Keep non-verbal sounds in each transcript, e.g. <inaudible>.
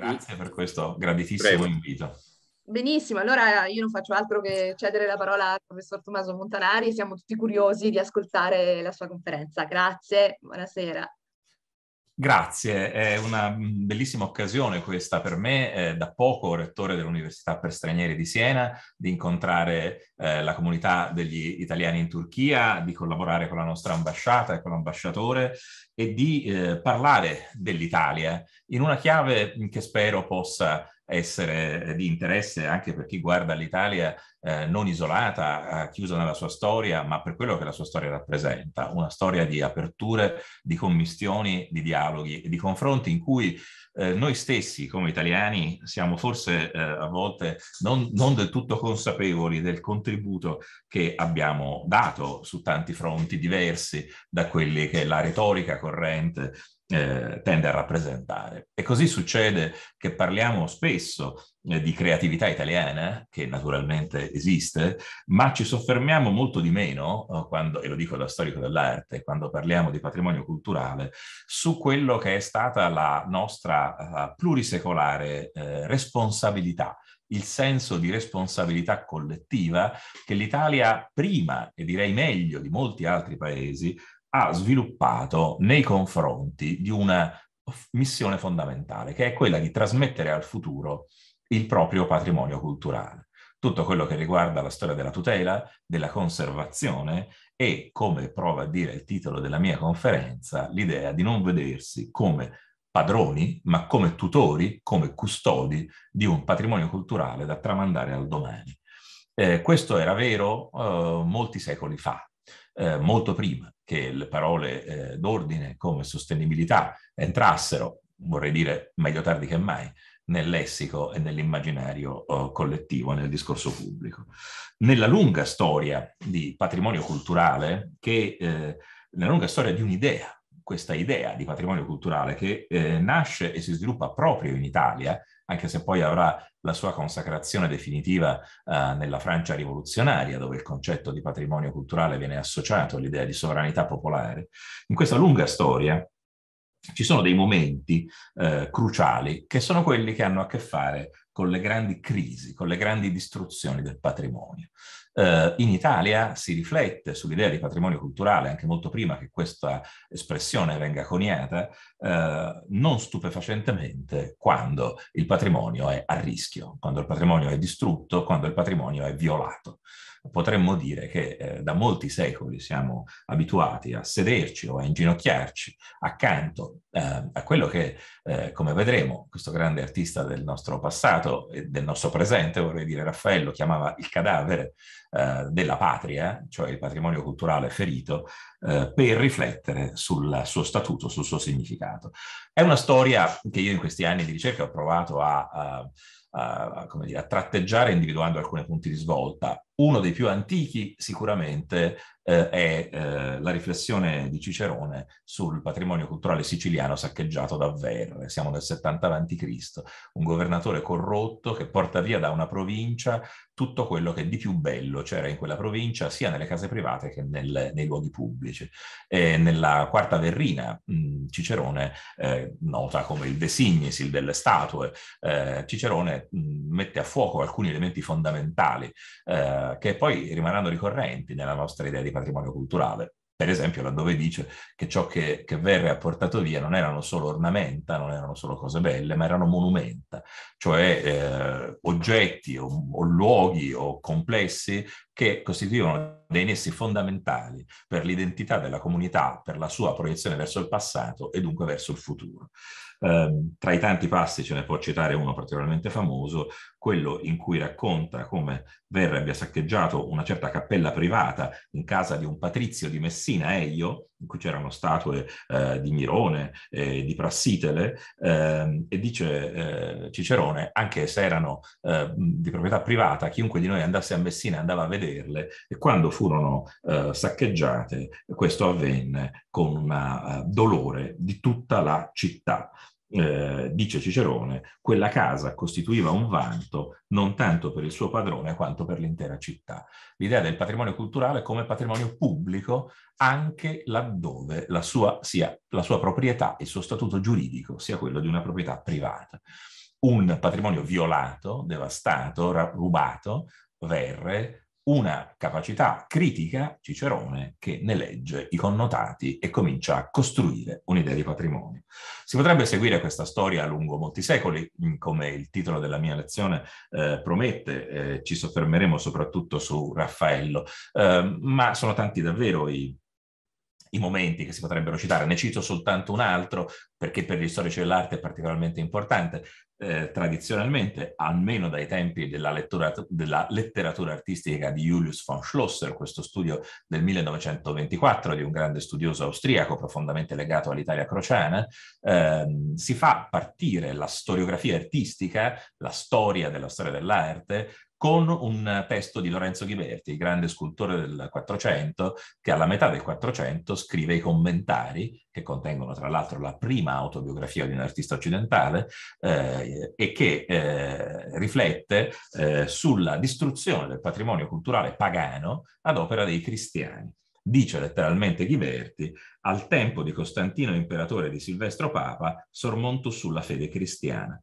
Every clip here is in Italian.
Grazie per questo graditissimo Prego. invito. Benissimo, allora io non faccio altro che cedere la parola al professor Tommaso Montanari siamo tutti curiosi di ascoltare la sua conferenza. Grazie, buonasera. Grazie, è una bellissima occasione questa per me, eh, da poco rettore dell'Università per Stranieri di Siena, di incontrare eh, la comunità degli italiani in Turchia, di collaborare con la nostra ambasciata e con l'ambasciatore e di eh, parlare dell'Italia in una chiave che spero possa essere di interesse anche per chi guarda l'Italia eh, non isolata, eh, chiusa nella sua storia, ma per quello che la sua storia rappresenta, una storia di aperture, di commistioni, di dialoghi e di confronti in cui eh, noi stessi come italiani siamo forse eh, a volte non, non del tutto consapevoli del contributo che abbiamo dato su tanti fronti diversi da quelli che la retorica corrente eh, tende a rappresentare. E così succede che parliamo spesso eh, di creatività italiana, che naturalmente esiste, ma ci soffermiamo molto di meno, eh, quando, e lo dico da storico dell'arte, quando parliamo di patrimonio culturale, su quello che è stata la nostra plurisecolare eh, responsabilità il senso di responsabilità collettiva che l'Italia prima e direi meglio di molti altri paesi ha sviluppato nei confronti di una missione fondamentale, che è quella di trasmettere al futuro il proprio patrimonio culturale. Tutto quello che riguarda la storia della tutela, della conservazione e, come prova a dire il titolo della mia conferenza, l'idea di non vedersi come padroni, ma come tutori, come custodi di un patrimonio culturale da tramandare al domani. Eh, questo era vero eh, molti secoli fa, eh, molto prima che le parole eh, d'ordine come sostenibilità entrassero, vorrei dire meglio tardi che mai, nel lessico e nell'immaginario uh, collettivo, nel discorso pubblico. Nella lunga storia di patrimonio culturale, che, eh, nella lunga storia di un'idea, questa idea di patrimonio culturale che eh, nasce e si sviluppa proprio in Italia, anche se poi avrà la sua consacrazione definitiva eh, nella Francia rivoluzionaria, dove il concetto di patrimonio culturale viene associato all'idea di sovranità popolare. In questa lunga storia ci sono dei momenti eh, cruciali che sono quelli che hanno a che fare con le grandi crisi, con le grandi distruzioni del patrimonio. Eh, in Italia si riflette sull'idea di patrimonio culturale, anche molto prima che questa espressione venga coniata, eh, non stupefacentemente quando il patrimonio è a rischio, quando il patrimonio è distrutto, quando il patrimonio è violato potremmo dire che eh, da molti secoli siamo abituati a sederci o a inginocchiarci accanto eh, a quello che, eh, come vedremo, questo grande artista del nostro passato e del nostro presente, vorrei dire Raffaello, chiamava il cadavere eh, della patria, cioè il patrimonio culturale ferito, eh, per riflettere sul suo statuto, sul suo significato. È una storia che io in questi anni di ricerca ho provato a, a a, dire, a, tratteggiare individuando alcuni punti di svolta. Uno dei più antichi sicuramente eh, è eh, la riflessione di Cicerone sul patrimonio culturale siciliano saccheggiato da Verre. Siamo nel 70 a.C., un governatore corrotto che porta via da una provincia tutto quello che di più bello c'era in quella provincia, sia nelle case private che nel, nei luoghi pubblici. E nella quarta verrina, mh, Cicerone, eh, nota come il De Signis, il delle statue, eh, Cicerone mh, mette a fuoco alcuni elementi fondamentali che poi rimarranno ricorrenti nella nostra idea di patrimonio culturale. Per esempio laddove dice che ciò che, che Verre ha portato via non erano solo ornamenta, non erano solo cose belle, ma erano monumenta, cioè eh, oggetti o, o luoghi o complessi che costituivano dei nessi fondamentali per l'identità della comunità, per la sua proiezione verso il passato e dunque verso il futuro. Eh, tra i tanti passi ce ne può citare uno particolarmente famoso, quello in cui racconta come Verre abbia saccheggiato una certa cappella privata in casa di un patrizio di Messina, Eio, in cui c'erano statue eh, di Mirone, eh, di Prassitele, eh, e dice eh, Cicerone, anche se erano eh, di proprietà privata, chiunque di noi andasse a Messina andava a vederle, e quando furono eh, saccheggiate, questo avvenne con un dolore di tutta la città eh, dice Cicerone, quella casa costituiva un vanto non tanto per il suo padrone quanto per l'intera città. L'idea del patrimonio culturale come patrimonio pubblico anche laddove la sua, sia la sua proprietà, il suo statuto giuridico sia quello di una proprietà privata. un patrimonio violato, devastato, rubato, verre, una capacità critica, Cicerone, che ne legge i connotati e comincia a costruire un'idea di patrimonio. Si potrebbe seguire questa storia lungo molti secoli, come il titolo della mia lezione eh, promette, eh, ci soffermeremo soprattutto su Raffaello, eh, ma sono tanti davvero i i momenti che si potrebbero citare. Ne cito soltanto un altro perché per gli storici dell'arte è particolarmente importante. Eh, tradizionalmente, almeno dai tempi della, lettura, della, letteratura artistica di Julius von Schlosser, questo studio del 1924 di un grande studioso austriaco profondamente legato all'Italia crociana, eh, si fa partire la storiografia artistica, la storia della storia dell'arte, con un testo di Lorenzo Ghiberti, il grande scultore del Quattrocento, che alla metà del Quattrocento scrive i commentari, che contengono tra l'altro la prima autobiografia di un artista occidentale, eh, e che eh, riflette eh, sulla distruzione del patrimonio culturale pagano ad opera dei cristiani. Dice letteralmente Ghiberti, al tempo di Costantino imperatore di Silvestro Papa, sormonto sulla fede cristiana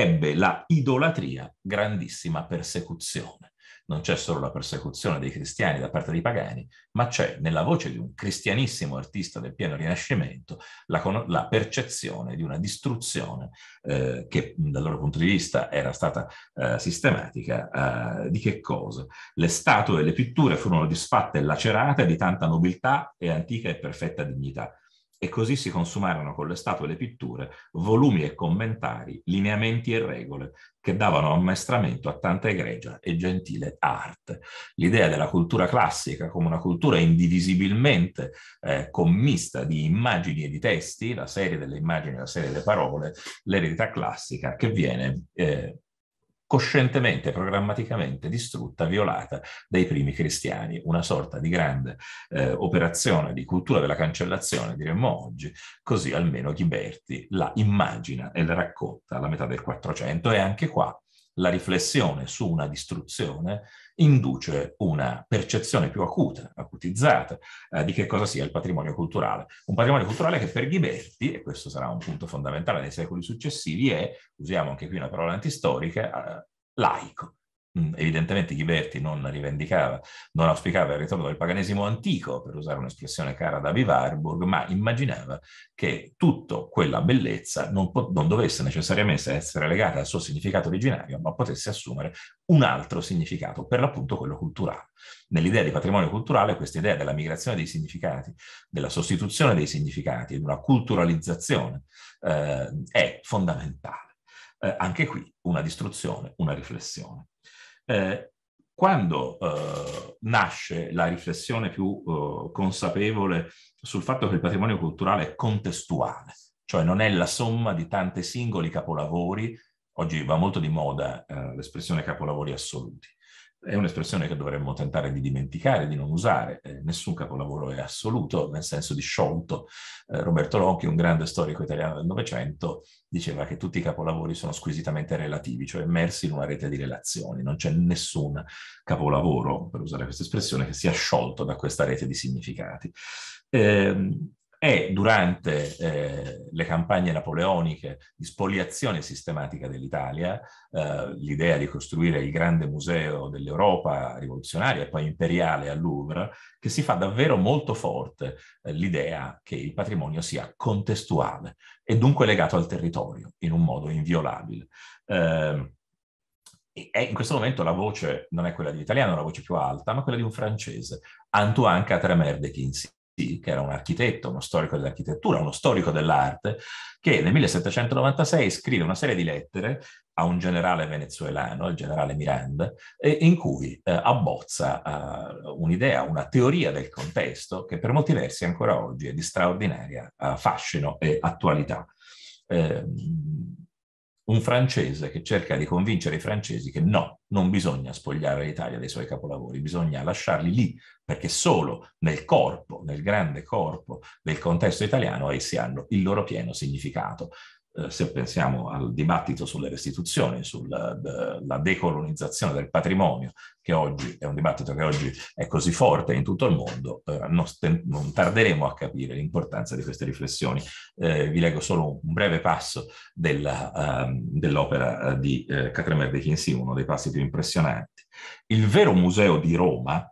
ebbe la idolatria grandissima persecuzione. Non c'è solo la persecuzione dei cristiani da parte dei pagani, ma c'è nella voce di un cristianissimo artista del pieno rinascimento la, la percezione di una distruzione eh, che dal loro punto di vista era stata eh, sistematica. Eh, di che cosa? Le statue e le pitture furono disfatte e lacerate di tanta nobiltà e antica e perfetta dignità e così si consumarono con le statue e le pitture volumi e commentari, lineamenti e regole che davano ammaestramento a tanta egregia e gentile arte. L'idea della cultura classica come una cultura indivisibilmente eh, commista di immagini e di testi, la serie delle immagini, la serie delle parole, l'eredità classica che viene eh, coscientemente, programmaticamente distrutta, violata dai primi cristiani, una sorta di grande eh, operazione di cultura della cancellazione, diremmo oggi, così almeno Ghiberti la immagina e la racconta alla metà del Quattrocento. E anche qua la riflessione su una distruzione induce una percezione più acuta, acutizzata, eh, di che cosa sia il patrimonio culturale. Un patrimonio culturale che per Ghiberti, e questo sarà un punto fondamentale nei secoli successivi, è, usiamo anche qui una parola antistorica, eh, laico. Evidentemente Ghiberti non rivendicava, non auspicava il ritorno del paganesimo antico, per usare un'espressione cara da Warburg, ma immaginava che tutta quella bellezza non, non, dovesse necessariamente essere legata al suo significato originario, ma potesse assumere un altro significato, per l'appunto quello culturale. Nell'idea di patrimonio culturale questa idea della migrazione dei significati, della sostituzione dei significati, di una culturalizzazione eh, è fondamentale. Eh, anche qui una distruzione, una riflessione. Eh, quando eh, nasce la riflessione più eh, consapevole sul fatto che il patrimonio culturale è contestuale, cioè non è la somma di tanti singoli capolavori, oggi va molto di moda eh, l'espressione capolavori assoluti, è un'espressione che dovremmo tentare di dimenticare, di non usare. Eh, nessun capolavoro è assoluto, nel senso di sciolto. Eh, Roberto Lonchi, un grande storico italiano del Novecento, diceva che tutti i capolavori sono squisitamente relativi, cioè immersi in una rete di relazioni. Non c'è nessun capolavoro, per usare questa espressione, che sia sciolto da questa rete di significati. Eh, è durante eh, le campagne napoleoniche di spoliazione sistematica dell'Italia, eh, l'idea di costruire il grande museo dell'Europa rivoluzionaria e poi imperiale al Louvre, che si fa davvero molto forte eh, l'idea che il patrimonio sia contestuale e dunque legato al territorio in un modo inviolabile. Eh, e in questo momento la voce non è quella di italiano, la voce più alta, ma quella di un francese, Antoine Catremer de Quincy che era un architetto, uno storico dell'architettura, uno storico dell'arte, che nel 1796 scrive una serie di lettere a un generale venezuelano, il generale Miranda, in cui eh, abbozza eh, un'idea, una teoria del contesto che per molti versi ancora oggi è di straordinaria eh, fascino e attualità. Eh, un francese che cerca di convincere i francesi che no, non bisogna spogliare l'Italia dei suoi capolavori, bisogna lasciarli lì, perché solo nel corpo, nel grande corpo del contesto italiano, essi hanno il loro pieno significato. Eh, se pensiamo al dibattito sulle restituzioni, sulla de, decolonizzazione del patrimonio, che oggi è un dibattito che oggi è così forte in tutto il mondo, eh, non, tarderemo a capire l'importanza di queste riflessioni. Eh, vi leggo solo un breve passo della, uh, dell'opera di eh, Catremer de Quincy, uno dei passi più impressionanti. Il vero museo di Roma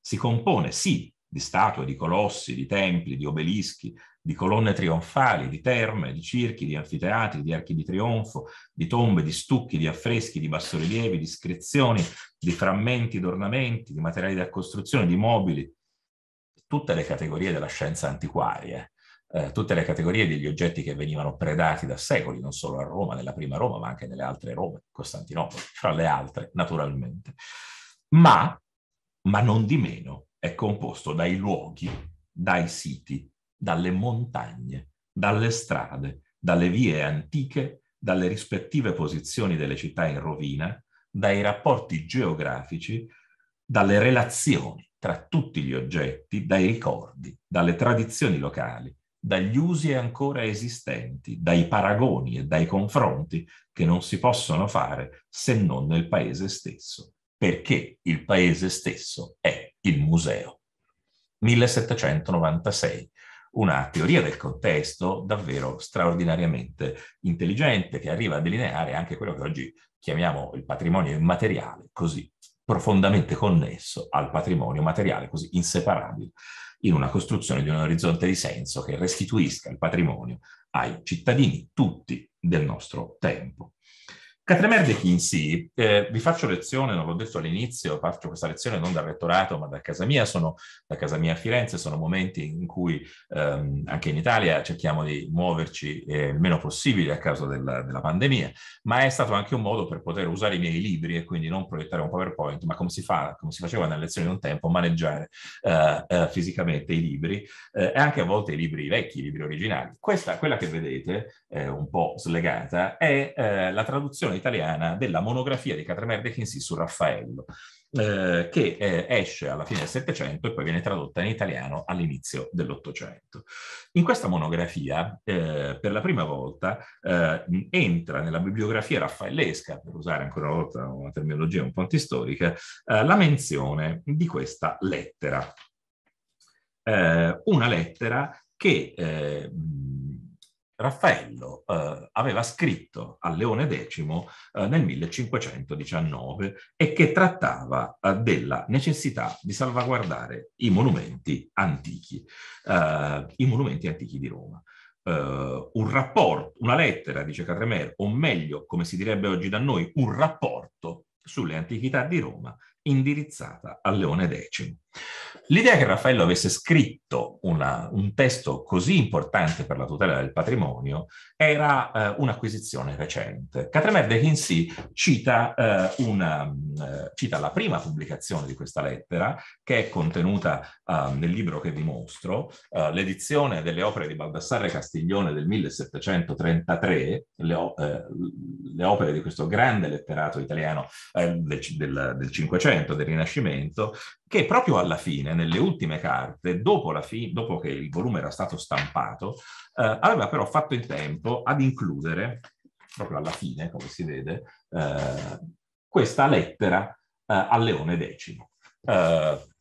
si compone sì di statue, di colossi, di templi, di obelischi, di colonne trionfali, di terme, di circhi, di anfiteatri, di archi di trionfo, di tombe, di stucchi, di affreschi, di bassorilievi, di iscrizioni, di frammenti d'ornamenti, di materiali da costruzione, di mobili, tutte le categorie della scienza antiquaria, eh, tutte le categorie degli oggetti che venivano predati da secoli, non solo a Roma, nella prima Roma, ma anche nelle altre Rome, Costantinopoli, fra le altre, naturalmente. Ma, ma non di meno, è composto dai luoghi, dai siti, dalle montagne, dalle strade, dalle vie antiche, dalle rispettive posizioni delle città in rovina, dai rapporti geografici, dalle relazioni tra tutti gli oggetti, dai ricordi, dalle tradizioni locali, dagli usi ancora esistenti, dai paragoni e dai confronti che non si possono fare se non nel paese stesso, perché il paese stesso è il museo. 1796 una teoria del contesto davvero straordinariamente intelligente che arriva a delineare anche quello che oggi chiamiamo il patrimonio immateriale, così profondamente connesso al patrimonio materiale, così inseparabile, in una costruzione di un orizzonte di senso che restituisca il patrimonio ai cittadini tutti del nostro tempo. Catremer de Quincy, eh, vi faccio lezione, non l'ho detto all'inizio, faccio questa lezione non dal rettorato ma da casa mia, sono da casa mia a Firenze, sono momenti in cui ehm, anche in Italia cerchiamo di muoverci eh, il meno possibile a causa della, della, pandemia, ma è stato anche un modo per poter usare i miei libri e quindi non proiettare un PowerPoint, ma come si fa, come si faceva nelle lezioni di un tempo, maneggiare eh, eh fisicamente i libri eh, e anche a volte i libri vecchi, i libri originali. Questa, quella che vedete, un po' slegata, è eh, la traduzione italiana della monografia di Catremer de Quincy su Raffaello, eh, che eh, esce alla fine del Settecento e poi viene tradotta in italiano all'inizio dell'Ottocento. In questa monografia, eh, per la prima volta, eh, entra nella bibliografia raffaellesca, per usare ancora una volta una terminologia un po' antistorica, eh, la menzione di questa lettera. Eh, una lettera che Raffaello eh, aveva scritto a Leone X eh, nel 1519 e che trattava eh, della necessità di salvaguardare i monumenti antichi, eh, i monumenti antichi di Roma. Uh, un rapporto, una lettera, dice Catremer, o meglio, come si direbbe oggi da noi, un rapporto sulle antichità di Roma indirizzata a Leone X. L'idea che Raffaello avesse scritto una, un testo così importante per la tutela del patrimonio era eh, un'acquisizione recente. Catremer de Quincy cita, eh, una, eh, cita, la prima pubblicazione di questa lettera, che è contenuta eh, nel libro che vi mostro, eh, l'edizione delle opere di Baldassarre Castiglione del 1733, le, eh, le opere di questo grande letterato italiano del, del, del Cinquecento, del Rinascimento, che proprio alla fine, nelle ultime carte, dopo, fi- dopo che il volume era stato stampato, eh, aveva però fatto in tempo ad includere, proprio alla fine, come si vede, eh, questa lettera eh, a Leone X.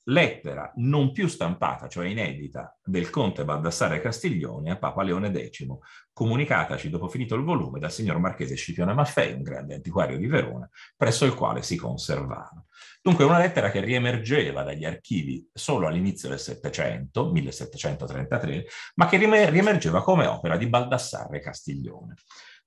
Lettera non più stampata, cioè inedita, del conte Baldassare Castiglione a Papa Leone X, comunicataci dopo finito il volume dal signor Marchese Scipione Maffei, un grande antiquario di Verona, presso il quale si conservava. Dunque una lettera che riemergeva dagli archivi solo all'inizio del Settecento, 1733, ma che riemergeva come opera di Baldassarre Castiglione.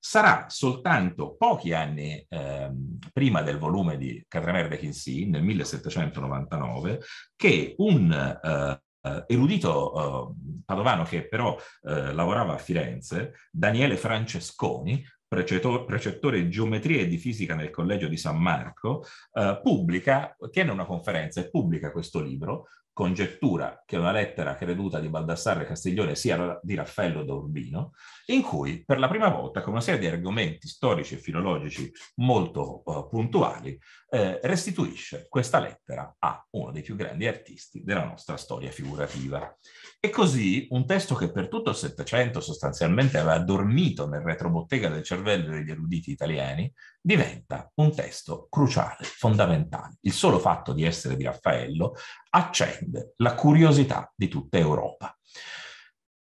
Sarà soltanto pochi anni eh, prima del volume di Catremer de Quincy, nel 1799, che un eh, erudito uh, padovano che però uh, lavorava a Firenze, Daniele Francesconi, precettore di geometria e di fisica nel collegio di San Marco, uh, pubblica, tiene una conferenza e pubblica questo libro congettura che una lettera creduta di Baldassarre Castiglione sia di Raffaello da Urbino, in cui per la prima volta, con una serie di argomenti storici e filologici molto uh, puntuali, eh, restituisce questa lettera a uno dei più grandi artisti della nostra storia figurativa. E così un testo che per tutto il Settecento sostanzialmente aveva dormito nel retrobottega del cervello degli eruditi italiani, diventa un testo cruciale, fondamentale. Il solo fatto di essere di Raffaello accende la curiosità di tutta Europa.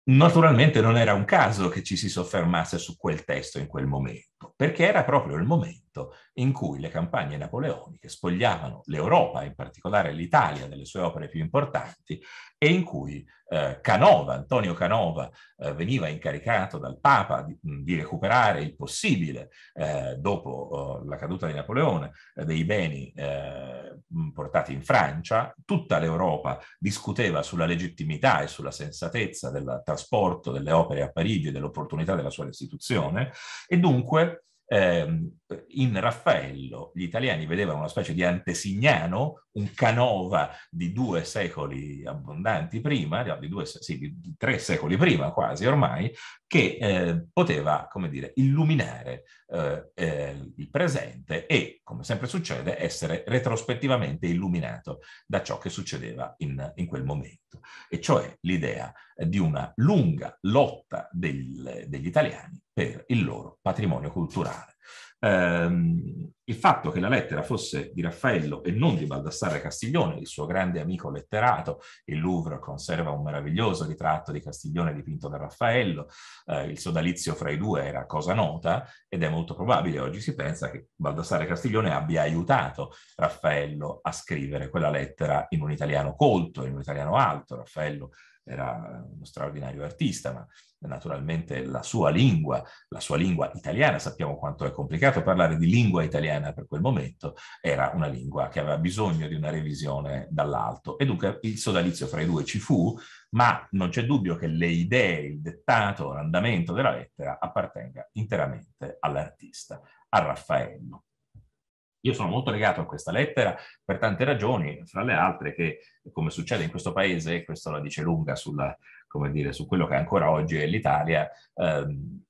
Naturalmente non era un caso che ci si soffermasse su quel testo in quel momento, perché era proprio il momento in cui le campagne napoleoniche spogliavano l'Europa, in particolare l'Italia, delle sue opere più importanti e in cui eh, Canova, Antonio Canova, eh, veniva incaricato dal Papa di, di recuperare il possibile, eh, dopo oh, la caduta di Napoleone, eh, dei beni eh, portati in Francia. Tutta l'Europa discuteva sulla legittimità e sulla sensatezza del trasporto delle opere a Parigi e dell'opportunità della sua restituzione e dunque eh, in Raffaello gli italiani vedevano una specie di antesignano, un Canova di due secoli abbondanti prima, di, due, sì, di tre secoli prima quasi ormai, che eh, poteva, come dire, illuminare eh, eh, il presente e, come sempre succede, essere retrospettivamente illuminato da ciò che succedeva in, in quel momento, e cioè l'idea di una lunga lotta del, degli italiani per il loro patrimonio culturale. Um, il fatto che la lettera fosse di Raffaello e non di Baldassare Castiglione, il suo grande amico letterato, il Louvre conserva un meraviglioso ritratto di Castiglione dipinto da Raffaello, uh, il sodalizio fra i due era cosa nota ed è molto probabile, oggi si pensa che Baldassare Castiglione abbia aiutato Raffaello a scrivere quella lettera in un italiano colto, in un italiano alto. Raffaello era uno straordinario artista, ma naturalmente la sua lingua, la sua lingua italiana, sappiamo quanto è complicato parlare di lingua italiana per quel momento, era una lingua che aveva bisogno di una revisione dall'alto e dunque il sodalizio fra i due ci fu, ma non c'è dubbio che le idee, il dettato, l'andamento della lettera appartenga interamente all'artista, a Raffaello. Io sono molto legato a questa lettera per tante ragioni, fra le altre che, come succede in questo paese, questo la dice lunga sulla, dire, su quello che ancora oggi è l'Italia, ehm,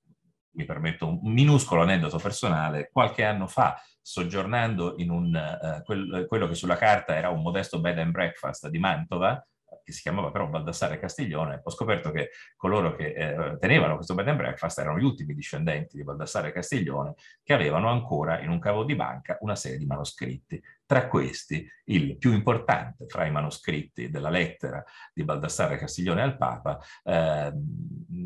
mi permetto un minuscolo aneddoto personale, qualche anno fa, soggiornando in un, eh, quel, quello che sulla carta era un modesto bed and breakfast di Mantova, che si chiamava però Baldassare Castiglione, ho scoperto che coloro che eh, tenevano questo bed and breakfast erano gli ultimi discendenti di Baldassare Castiglione che avevano ancora in un cavo di banca una serie di manoscritti. Tra questi, il più importante fra i manoscritti della lettera di Baldassare Castiglione al Papa, eh,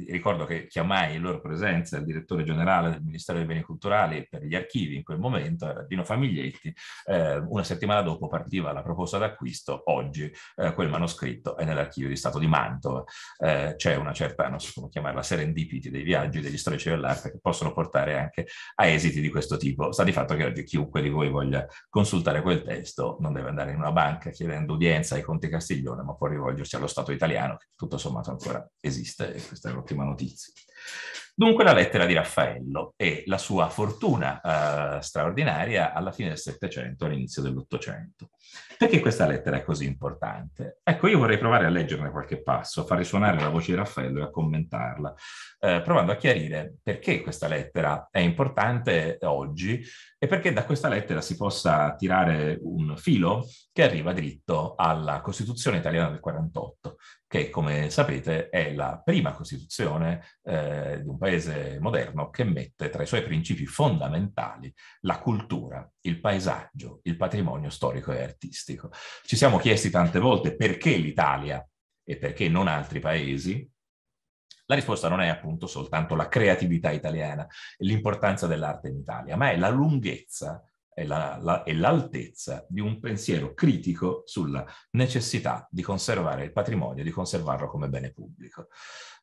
ricordo che chiamai in loro presenza il direttore generale del Ministero dei Beni Culturali per gli archivi in quel momento, era Dino Famiglietti, eh, una settimana dopo partiva la proposta d'acquisto, oggi eh, quel manoscritto è nell'archivio di Stato di Mantova, eh, c'è una certa, non so come chiamarla, serendipity dei viaggi degli storici dell'arte che possono portare anche a esiti di questo tipo. Sta di fatto che oggi chiunque di voi voglia consultare quel quel testo non deve andare in una banca chiedendo udienza ai Conti Castiglione, ma può rivolgersi allo Stato italiano, che tutto sommato ancora esiste, e questa è un'ottima notizia. Dunque la lettera di Raffaello e la sua fortuna eh, straordinaria alla fine del Settecento, all'inizio dell'Ottocento. Perché questa lettera è così importante? Ecco, io vorrei provare a leggerne qualche passo, a far risuonare la voce di Raffaello e a commentarla, eh, provando a chiarire perché questa lettera è importante oggi e perché da questa lettera si possa tirare un filo che arriva dritto alla Costituzione italiana del 48, che come sapete è la prima Costituzione eh, di un paese moderno che mette tra i suoi principi fondamentali la cultura, il paesaggio, il patrimonio storico e artistico. Ci siamo chiesti tante volte perché l'Italia e perché non altri paesi, la risposta non è appunto soltanto la creatività italiana l'importanza dell'arte in Italia, ma è la lunghezza e, la, la, e l'altezza di un pensiero critico sulla necessità di conservare il patrimonio, di conservarlo come bene pubblico.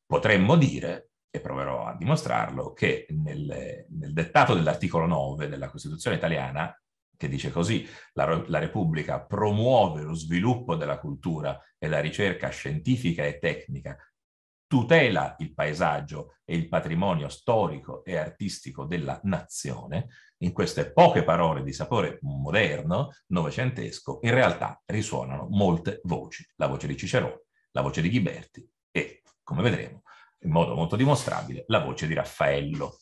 Potremmo dire, e proverò a dimostrarlo, che nel, nel dettato dell'articolo 9 della Costituzione italiana che dice così, la, la, Repubblica promuove lo sviluppo della cultura e la ricerca scientifica e tecnica tutela il paesaggio e il patrimonio storico e artistico della nazione, in queste poche parole di sapore moderno, novecentesco, in realtà risuonano molte voci. La voce di Cicerone, la voce di Ghiberti e, come vedremo, in modo molto dimostrabile, la voce di Raffaello.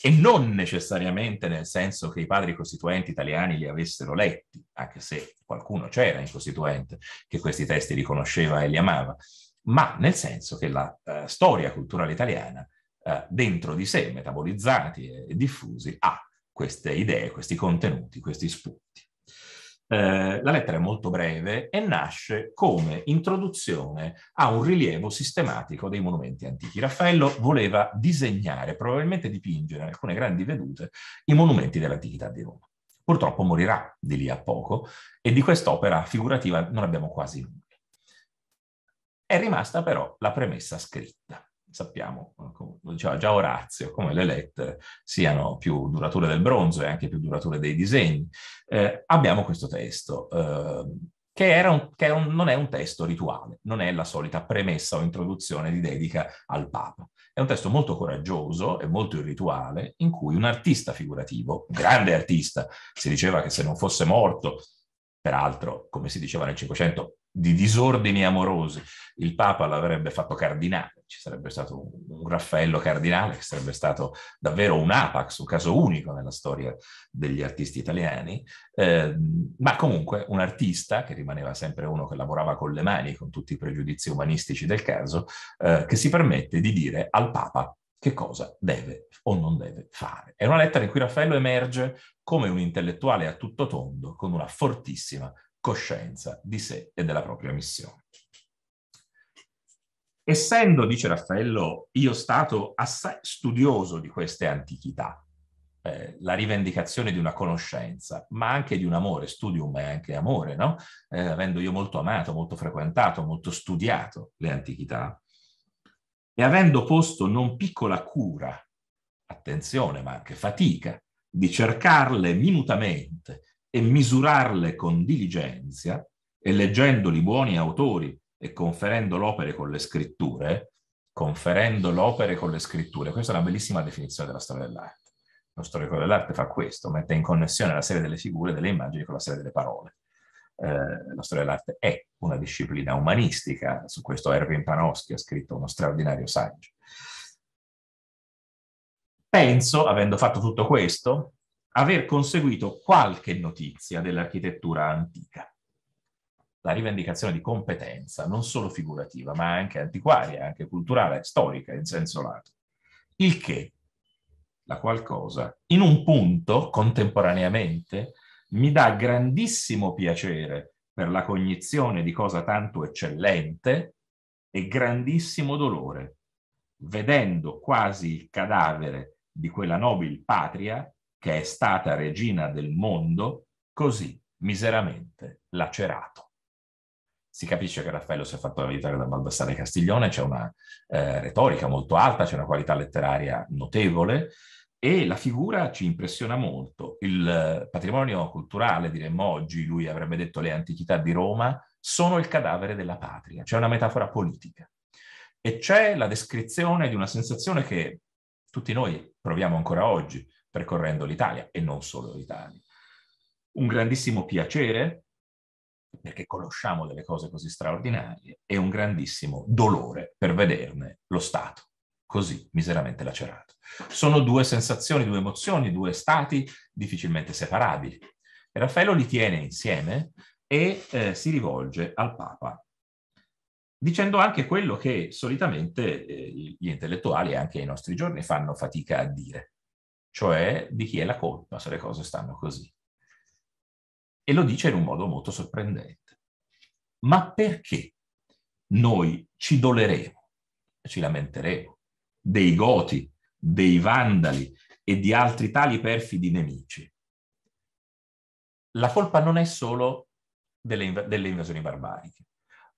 E non necessariamente nel senso che i padri costituenti italiani li avessero letti, anche se qualcuno c'era in costituente che questi testi riconosceva e li amava, ma nel senso che la uh, storia culturale italiana, uh, dentro di sé, metabolizzati e, e diffusi, ha queste idee, questi contenuti, questi spunti. Eh, la lettera è molto breve e nasce come introduzione a un rilievo sistematico dei monumenti antichi. Raffaello voleva disegnare, probabilmente dipingere in alcune grandi vedute, i monumenti dell'antichità di Roma. Purtroppo morirà di lì a poco e di quest'opera figurativa non abbiamo quasi nulla. È rimasta però la premessa scritta. Sappiamo, come diceva già Orazio, come le lettere siano più durature del bronzo e anche più durature dei disegni. Eh, abbiamo questo testo, eh, che, un, che un, non è un testo rituale, non è la solita premessa o introduzione di dedica al Papa. È un testo molto coraggioso e molto irrituale, in cui un artista figurativo, un grande artista, si diceva che se non fosse morto peraltro, come si diceva nel Cinquecento, di disordini amorosi, il Papa l'avrebbe fatto cardinale, ci sarebbe stato un, Raffaello cardinale che sarebbe stato davvero un apax, un caso unico nella storia degli artisti italiani, eh, ma comunque un artista, che rimaneva sempre uno che lavorava con le mani, con tutti i pregiudizi umanistici del caso, eh, che si permette di dire al Papa che cosa deve o non deve fare. È una lettera in cui Raffaello emerge come un intellettuale a tutto tondo, con una fortissima coscienza di sé e della propria missione. Essendo, dice Raffaello, io stato assai studioso di queste antichità, eh, la rivendicazione di una conoscenza, ma anche di un amore, studium è anche amore, no? Eh, avendo io molto amato, molto frequentato, molto studiato le antichità, e avendo posto non piccola cura, attenzione, ma anche fatica, di cercarle minutamente e misurarle con diligenza, e leggendoli buoni autori e conferendo l'opere con le scritture, conferendo l'opere con le scritture, questa è una bellissima definizione della storia dell'arte. Lo storico dell'arte fa questo, mette in connessione la serie delle figure, delle immagini con la serie delle parole. Eh, la storia dell'arte è una disciplina umanistica, su questo Erwin Panofsky ha scritto uno straordinario saggio. Penso, avendo fatto tutto questo, aver conseguito qualche notizia dell'architettura antica. La rivendicazione di competenza, non solo figurativa, ma anche antiquaria, anche culturale, storica, in senso lato. Il che, la qualcosa, in un punto, contemporaneamente, mi dà grandissimo piacere per la cognizione di cosa tanto eccellente e grandissimo dolore, vedendo quasi il cadavere di quella nobile patria che è stata regina del mondo, così miseramente lacerato. Si capisce che Raffaello si è fatto aiutare da Baldassare Castiglione, c'è una eh, retorica molto alta, c'è una qualità letteraria notevole, e la figura ci impressiona molto. Il patrimonio culturale, diremmo oggi, lui avrebbe detto le antichità di Roma, sono il cadavere della patria, c'è una metafora politica. E c'è la descrizione di una sensazione che tutti noi proviamo ancora oggi, percorrendo l'Italia, e non solo l'Italia. Un grandissimo piacere, perché conosciamo delle cose così straordinarie, e un grandissimo dolore per vederne lo Stato così miseramente lacerato. Sono due sensazioni, due emozioni, due stati difficilmente separabili. E Raffaello li tiene insieme e eh, si rivolge al Papa, dicendo anche quello che solitamente eh, gli intellettuali anche ai nostri giorni fanno fatica a dire, cioè di chi è la colpa se le cose stanno così. E lo dice in un modo molto sorprendente. Ma perché noi ci doleremo, ci lamenteremo, dei Goti, dei Vandali e di altri tali perfidi nemici. La colpa non è solo delle, inv- delle invasioni barbariche.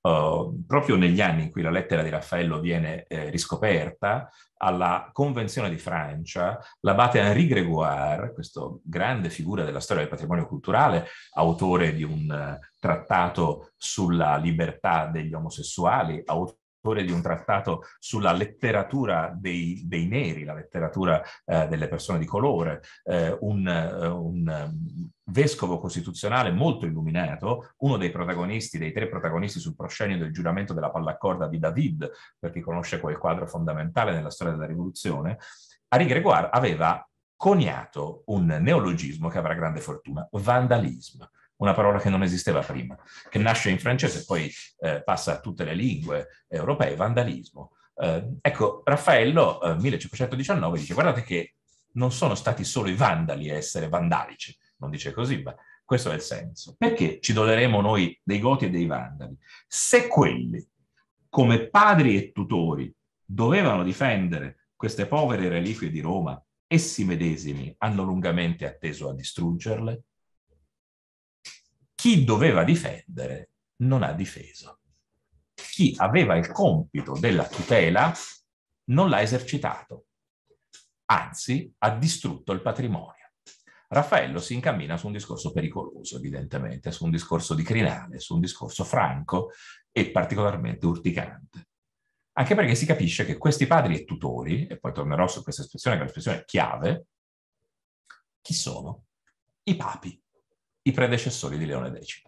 Uh, proprio negli anni in cui la lettera di Raffaello viene eh, riscoperta, alla Convenzione di Francia, l'abate Henri Grégoire, questo grande figura della storia del patrimonio culturale, autore di un uh, trattato sulla libertà degli omosessuali, autore di un trattato sulla letteratura dei, dei neri, la letteratura eh, delle persone di colore, eh, un, un um, vescovo costituzionale molto illuminato, uno dei protagonisti, dei tre protagonisti sul proscenio del giuramento della pallaccorda di David, per chi conosce quel quadro fondamentale nella storia della rivoluzione, Henri Grégoire aveva coniato un neologismo che avrà grande fortuna, vandalismo una parola che non esisteva prima, che nasce in francese e poi eh, passa a tutte le lingue europee, vandalismo. Eh, ecco, Raffaello, eh, 1519, dice guardate che non sono stati solo i vandali a essere vandalici, non dice così, ma questo è il senso. Perché ci doleremo noi dei Goti e dei Vandali? Se quelli, come padri e tutori, dovevano difendere queste povere reliquie di Roma, essi medesimi hanno lungamente atteso a distruggerle, chi doveva difendere non ha difeso. Chi aveva il compito della tutela non l'ha esercitato, anzi ha distrutto il patrimonio. Raffaello si incammina su un discorso pericoloso, evidentemente, su un discorso di crinale, su un discorso franco e particolarmente urticante. Anche perché si capisce che questi padri e tutori, e poi tornerò su questa espressione che è l'espressione chiave, chi sono? I papi i predecessori di Leone X.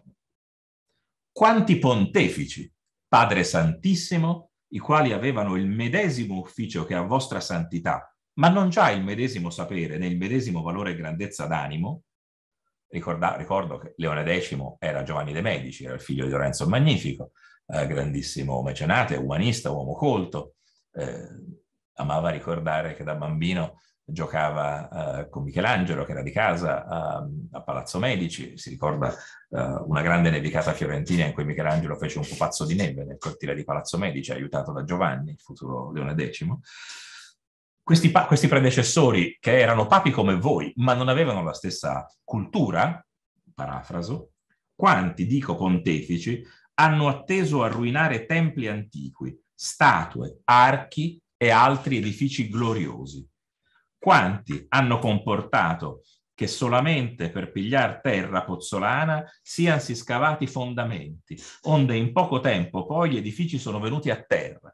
Quanti pontefici, Padre Santissimo, i quali avevano il medesimo ufficio che a vostra santità, ma non già il medesimo sapere né il medesimo valore e grandezza d'animo, Ricorda, ricordo che Leone X era Giovanni de' Medici, era il figlio di Lorenzo il Magnifico, eh, grandissimo mecenate, umanista, uomo colto, eh, amava ricordare che da bambino giocava uh, con Michelangelo che era di casa uh, a Palazzo Medici, si ricorda uh, una grande nevicata fiorentina in cui Michelangelo fece un pupazzo di neve nel cortile di Palazzo Medici, aiutato da Giovanni, il futuro Leone X. Questi, pa- questi predecessori, che erano papi come voi, ma non avevano la stessa cultura, parafraso, quanti, dico pontefici, hanno atteso a ruinare templi antichi, statue, archi e altri edifici gloriosi quanti hanno comportato che solamente per pigliar terra pozzolana siano si scavati fondamenti, onde in poco tempo poi gli edifici sono venuti a terra.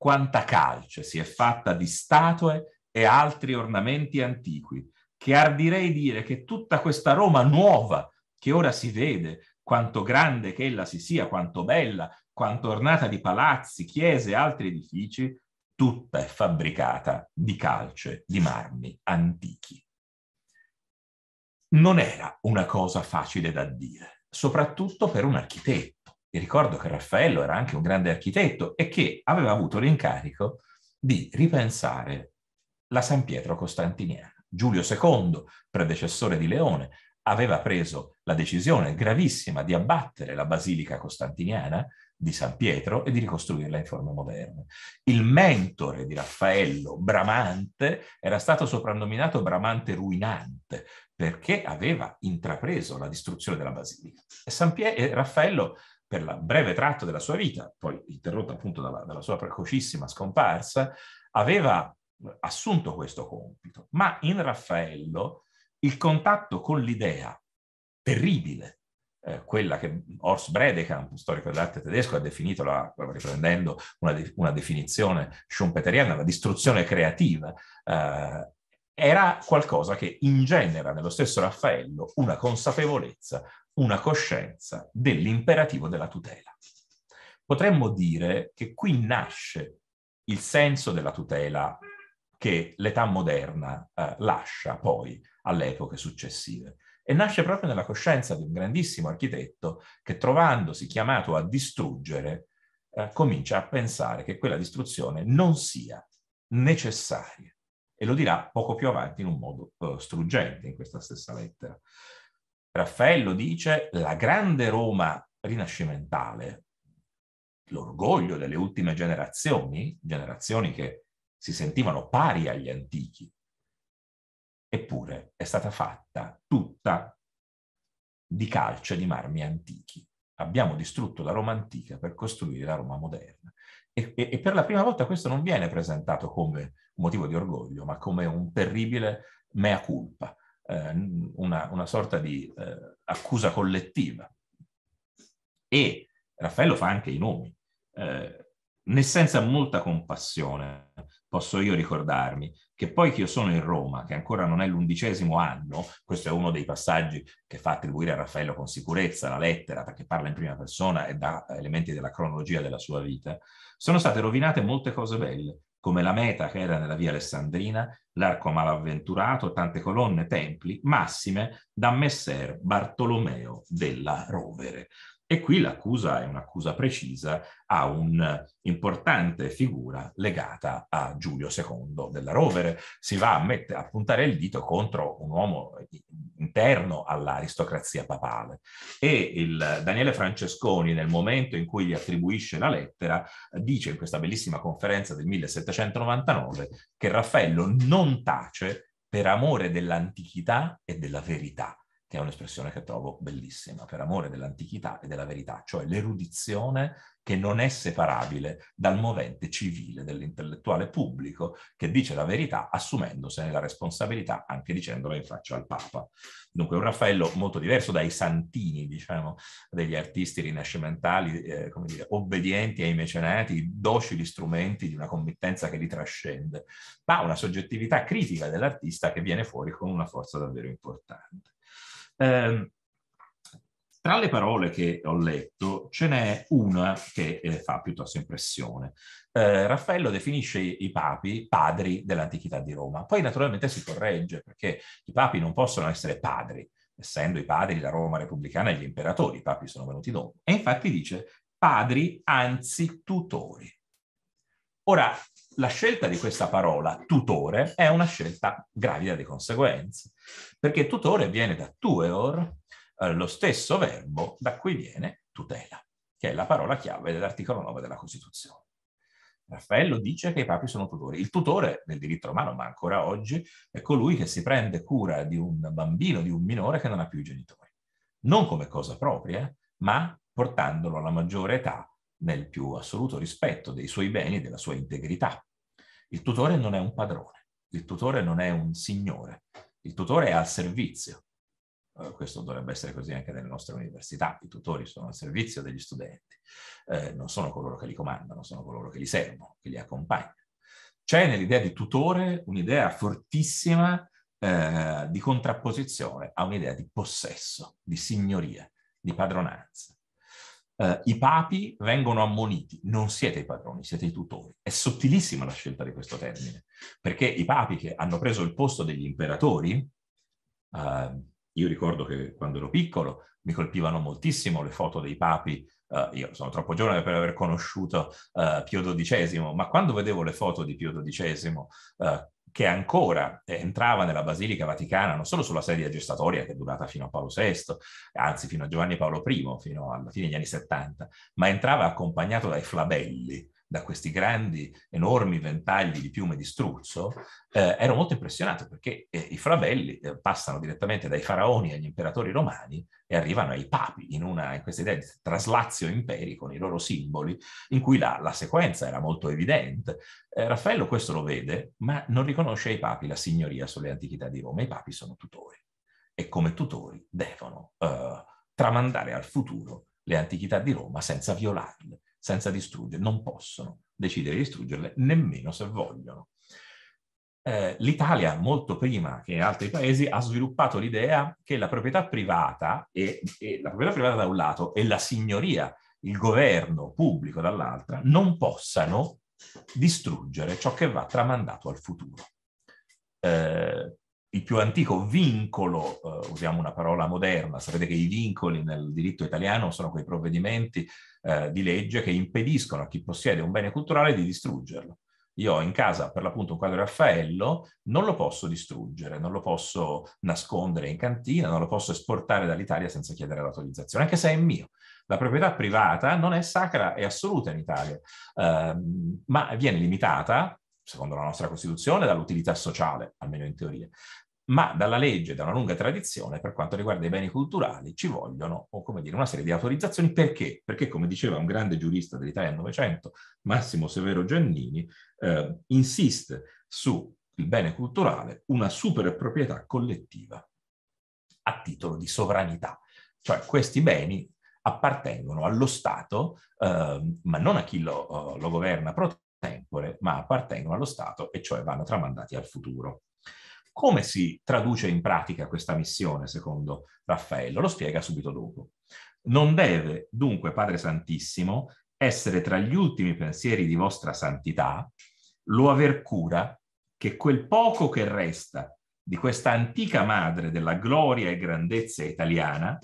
Quanta calce si è fatta di statue e altri ornamenti antichi, che ardirei dire che tutta questa Roma nuova che ora si vede, quanto grande che ella si sia, quanto bella, quanto ornata di palazzi, chiese e altri edifici, tutta è fabbricata di calce, di marmi antichi. Non era una cosa facile da dire, soprattutto per un architetto. Vi ricordo che Raffaello era anche un grande architetto e che aveva avuto l'incarico di ripensare la San Pietro Costantiniana. Giulio II, predecessore di Leone, aveva preso la decisione gravissima di abbattere la Basilica Costantiniana di San Pietro e di ricostruirla in forme moderne. Il mentore di Raffaello, Bramante, era stato soprannominato Bramante ruinante perché aveva intrapreso la distruzione della basilica. E, Pie- e Raffaello, per il breve tratto della sua vita, poi interrotta appunto dalla, dalla sua precocissima scomparsa, aveva assunto questo compito. Ma in Raffaello il contatto con l'idea terribile eh, quella che Horst Bredekamp, storico dell'arte tedesco, ha definito, la, riprendendo una, de, una, definizione schumpeteriana, la distruzione creativa, eh, era qualcosa che ingenera nello stesso Raffaello una consapevolezza, una coscienza dell'imperativo della tutela. Potremmo dire che qui nasce il senso della tutela che l'età moderna eh, lascia poi alle epoche successive e nasce proprio nella coscienza di un grandissimo architetto che trovandosi chiamato a distruggere, eh, comincia a pensare che quella distruzione non sia necessaria. E lo dirà poco più avanti in un modo uh, struggente in questa stessa lettera. Raffaello dice la grande Roma rinascimentale, l'orgoglio delle ultime generazioni, generazioni che si sentivano pari agli antichi, eppure è stata fatta tutta di calce di marmi antichi. Abbiamo distrutto la Roma antica per costruire la Roma moderna. E, e, e, per la prima volta questo non viene presentato come motivo di orgoglio, ma come un terribile mea culpa, eh, una, una, sorta di eh, accusa collettiva. E Raffaello fa anche i nomi. Eh, né senza molta compassione posso io ricordarmi che poi che io sono in Roma, che ancora non è l'undicesimo anno, questo è uno dei passaggi che fa attribuire a Raffaello con sicurezza la lettera, perché parla in prima persona e dà elementi della cronologia della sua vita, sono state rovinate molte cose belle, come la meta che era nella via Alessandrina, l'arco malavventurato, tante colonne, templi, massime da Messer Bartolomeo della Rovere. E qui l'accusa è un'accusa precisa a un'importante figura legata a Giulio II della Rovere. Si va a, mette, a puntare il dito contro un uomo interno all'aristocrazia papale. E il Daniele Francesconi, nel momento in cui gli attribuisce la lettera, dice in questa bellissima conferenza del 1799 che Raffaello non tace per amore dell'antichità e della verità che è un'espressione che trovo bellissima, per amore dell'antichità e della verità, cioè l'erudizione che non è separabile dal movente civile dell'intellettuale pubblico che dice la verità assumendosene la responsabilità anche dicendola in faccia al Papa. Dunque un Raffaello molto diverso dai santini, diciamo, degli artisti rinascimentali, eh, come dire, obbedienti ai mecenati, docili strumenti di una committenza che li trascende, ma una soggettività critica dell'artista che viene fuori con una forza davvero importante. Eh, tra le parole che ho letto ce n'è una che eh, fa piuttosto impressione. Eh, Raffaello definisce i, i papi padri dell'antichità di Roma, poi naturalmente si corregge perché i papi non possono essere padri, essendo i padri della Roma repubblicana e gli imperatori, i papi sono venuti dopo. E infatti dice padri, anzi tutori. Ora, la scelta di questa parola tutore è una scelta gravida di conseguenze, perché tutore viene da tueor, eh, lo stesso verbo da cui viene tutela, che è la parola chiave dell'articolo 9 della Costituzione. Raffaello dice che i papi sono tutori. Il tutore nel diritto romano, ma ancora oggi, è colui che si prende cura di un bambino, di un minore che non ha più i genitori. Non come cosa propria, ma portandolo alla maggiore età nel più assoluto rispetto dei suoi beni e della sua integrità. Il tutore non è un padrone, il tutore non è un signore, il tutore è al servizio. Uh, questo dovrebbe essere così anche nelle nostre università. I tutori sono al servizio degli studenti, eh, non sono coloro che li comandano, sono coloro che li servono, che li accompagnano. C'è nell'idea di tutore un'idea fortissima eh, di contrapposizione a un'idea di possesso, di signoria, di padronanza eh, i papi vengono ammoniti, non siete i padroni, siete i tutori. È sottilissima la scelta di questo termine, perché i papi che hanno preso il posto degli imperatori, eh, io ricordo che quando ero piccolo mi colpivano moltissimo le foto dei papi Uh, io sono troppo giovane per aver conosciuto uh, Pio XII, ma quando vedevo le foto di Pio XII, uh, che ancora entrava nella Basilica Vaticana non solo sulla sedia gestatoria che è durata fino a Paolo VI, anzi fino a Giovanni Paolo I, fino alla fine degli anni 70, ma entrava accompagnato dai flabelli, da questi grandi, enormi ventagli di piume di struzzo, eh, ero molto impressionato perché eh, i frabelli eh, passano direttamente dai faraoni agli imperatori romani e arrivano ai papi in, una, in questa idea di traslazio imperi con i loro simboli, in cui la, la sequenza era molto evidente. Eh, Raffaello questo lo vede, ma non riconosce ai papi la signoria sulle antichità di Roma. I papi sono tutori e come tutori devono eh, tramandare al futuro le antichità di Roma senza violarle senza distruggere, non possono decidere di distruggerle nemmeno se vogliono. Eh, L'Italia, molto prima che altri paesi, ha sviluppato l'idea che la proprietà privata, e, e la proprietà privata da un lato e la signoria, il governo pubblico dall'altra, non possano distruggere ciò che va tramandato al futuro. Eh, il più antico vincolo, uh, usiamo una parola moderna, sapete che i vincoli nel diritto italiano sono quei provvedimenti uh, di legge che impediscono a chi possiede un bene culturale di distruggerlo. Io ho in casa per l'appunto un quadro Raffaello, non lo posso distruggere, non lo posso nascondere in cantina, non lo posso esportare dall'Italia senza chiedere l'autorizzazione, anche se è mio. La proprietà privata non è sacra e assoluta in Italia, uh, ma viene limitata secondo la nostra Costituzione, dall'utilità sociale, almeno in teoria, ma dalla legge, da una lunga tradizione, per quanto riguarda i beni culturali, ci vogliono, o come dire, una serie di autorizzazioni. Perché? Perché, come diceva un grande giurista dell'Italia del Novecento, Massimo Severo Giannini, eh, insiste sul bene culturale una super proprietà collettiva a titolo di sovranità. Cioè questi beni appartengono allo Stato, eh, ma non a chi lo, lo governa pro tempore, ma appartengono allo Stato e cioè vanno tramandati al futuro. Come si traduce in pratica questa missione, secondo Raffaello? Lo spiega subito dopo. Non deve dunque, Padre Santissimo, essere tra gli ultimi pensieri di vostra santità lo aver cura che quel poco che resta di questa antica madre della gloria e grandezza italiana,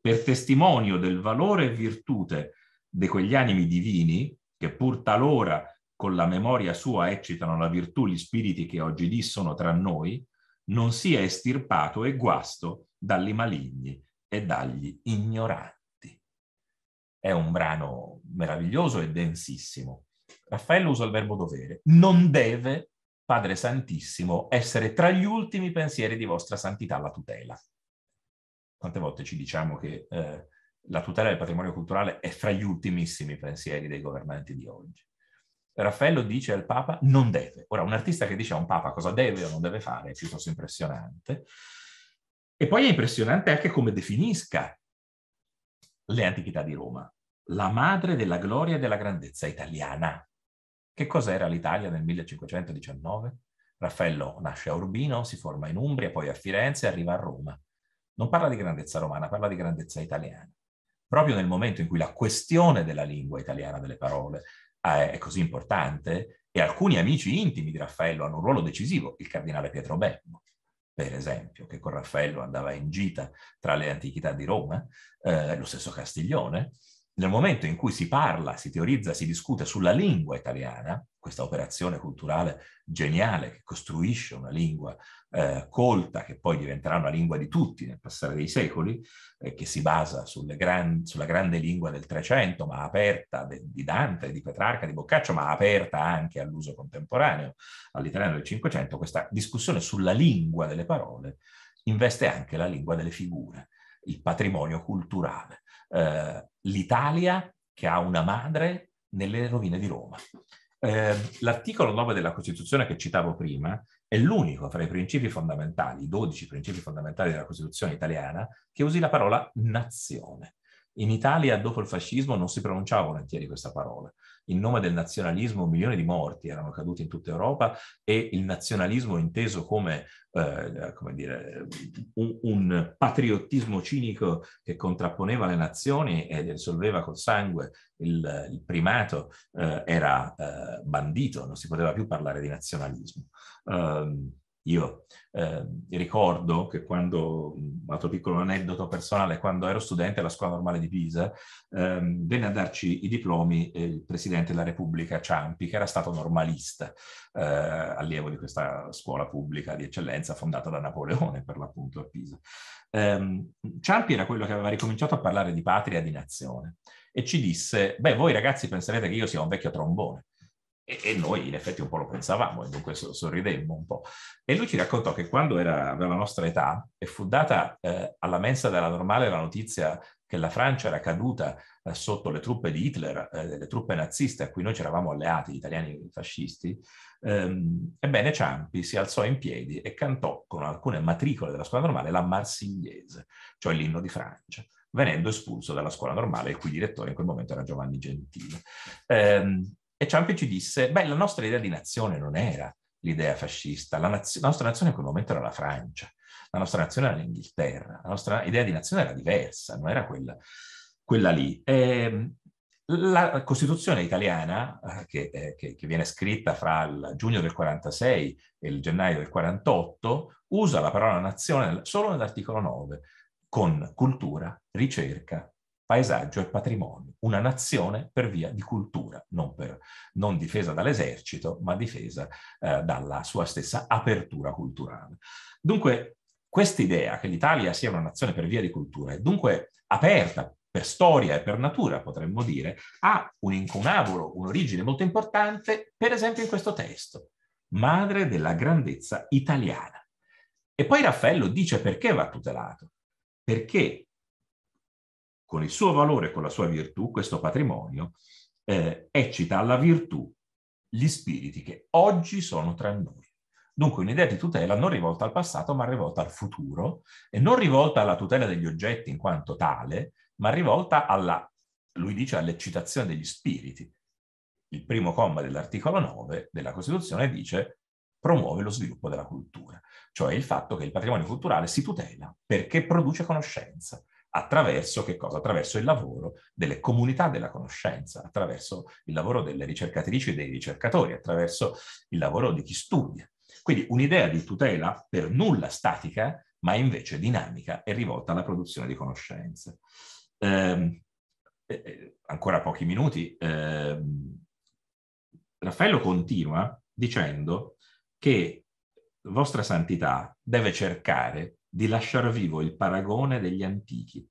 per testimonio del valore e virtute di quegli animi divini, che pur talora con la memoria sua eccitano la virtù gli spiriti che oggi dì sono tra noi, non sia estirpato e guasto dagli maligni e dagli ignoranti. È un brano meraviglioso e densissimo. Raffaello usa il verbo dovere. Non deve, Padre Santissimo, essere tra gli ultimi pensieri di vostra santità la tutela. Quante volte ci diciamo che eh, la tutela del patrimonio culturale è fra gli ultimissimi pensieri dei governanti di oggi. Raffaello dice al Papa non deve. Ora, un artista che dice a un Papa cosa deve o non deve fare è piuttosto impressionante. E poi è impressionante anche come definisca le antichità di Roma. La madre della gloria e della grandezza italiana. Che cos'era l'Italia nel 1519? Raffaello nasce a Urbino, si forma in Umbria, poi a Firenze e arriva a Roma. Non parla di grandezza romana, parla di grandezza italiana. Proprio nel momento in cui la questione della lingua italiana, delle parole, è così importante? E alcuni amici intimi di Raffaello hanno un ruolo decisivo, il cardinale Pietro Bembo, per esempio, che con Raffaello andava in gita tra le antichità di Roma, eh, lo stesso Castiglione, nel momento in cui si parla, si teorizza, si discute sulla lingua italiana, questa operazione culturale geniale che costruisce una lingua eh, colta, che poi diventerà una lingua di tutti nel passare dei secoli, eh, che si basa gran, sulla grande lingua del Trecento, ma aperta de, di Dante, di Petrarca, di Boccaccio, ma aperta anche all'uso contemporaneo, all'italiano del Cinquecento, questa discussione sulla lingua delle parole investe anche la lingua delle figure, il patrimonio culturale. Eh, L'Italia che ha una madre nelle rovine di Roma. Eh, l'articolo 9 della Costituzione che citavo prima è l'unico fra i principi fondamentali, i 12 principi fondamentali della Costituzione italiana, che usi la parola nazione. In Italia, dopo il fascismo, non si pronunciava volentieri questa parola. In nome del nazionalismo, milioni di morti erano caduti in tutta Europa e il nazionalismo inteso come, eh, come dire, un, un, patriottismo cinico che contrapponeva le nazioni e risolveva col sangue il, il primato eh, era eh, bandito, non si poteva più parlare di nazionalismo. Um, io eh, ricordo che quando, un altro piccolo aneddoto personale, quando ero studente alla scuola normale di Pisa, ehm, venne a darci i diplomi il presidente della Repubblica Ciampi, che era stato normalista, eh, allievo di questa scuola pubblica di eccellenza fondata da Napoleone, per l'appunto a Pisa. Ehm, Ciampi era quello che aveva ricominciato a parlare di patria e di nazione e ci disse, beh, voi ragazzi penserete che io sia un vecchio trombone. E, e, noi in effetti un po' lo pensavamo e dunque sorridemmo un po'. E lui ci raccontò che quando era, aveva nostra età e fu data eh, alla mensa della normale la notizia che la Francia era caduta eh, sotto le truppe di Hitler, eh, le truppe naziste a cui noi ci eravamo alleati, gli italiani fascisti, ehm, ebbene Ciampi si alzò in piedi e cantò con alcune matricole della scuola normale la Marsigliese, cioè l'inno di Francia venendo espulso dalla scuola normale, il cui direttore in quel momento era Giovanni Gentile. Eh, e Ciampi ci disse, beh, la nostra idea di nazione non era l'idea fascista, la, naz- la nostra nazione in quel momento era la Francia, la nostra nazione era l'Inghilterra, la nostra idea di nazione era diversa, non era quella, quella lì. E, ehm, la Costituzione italiana, eh, che, eh, che, che, viene scritta fra il giugno del 46 e il gennaio del 48, usa la parola nazione solo nell'articolo 9, con cultura, ricerca, paesaggio e patrimonio, una nazione per via di cultura, non, per, non difesa dall'esercito, ma difesa eh, dalla sua stessa apertura culturale. Dunque, quest'idea che l'Italia sia una nazione per via di cultura e dunque aperta per storia e per natura, potremmo dire, ha un incunabolo, un'origine molto importante, per esempio in questo testo, madre della grandezza italiana. E poi Raffaello dice perché va tutelato, perché con il suo valore con la sua virtù, questo patrimonio eh, eccita alla virtù gli spiriti che oggi sono tra noi. Dunque un'idea di tutela non rivolta al passato, ma rivolta al futuro e non rivolta alla tutela degli oggetti in quanto tale, ma rivolta alla, lui dice, all'eccitazione degli spiriti. Il primo comma dell'articolo 9 della Costituzione dice promuove lo sviluppo della cultura, cioè il fatto che il patrimonio culturale si tutela perché produce conoscenza, attraverso che cosa? Attraverso il lavoro delle comunità della conoscenza, attraverso il lavoro delle ricercatrici e dei ricercatori, attraverso il lavoro di chi studia. Quindi un'idea di tutela per nulla statica, ma invece dinamica e rivolta alla produzione di conoscenze. Ehm, eh, eh, ancora pochi minuti. Eh, Raffaello continua dicendo che vostra santità deve cercare di lasciar vivo il paragone degli antichi,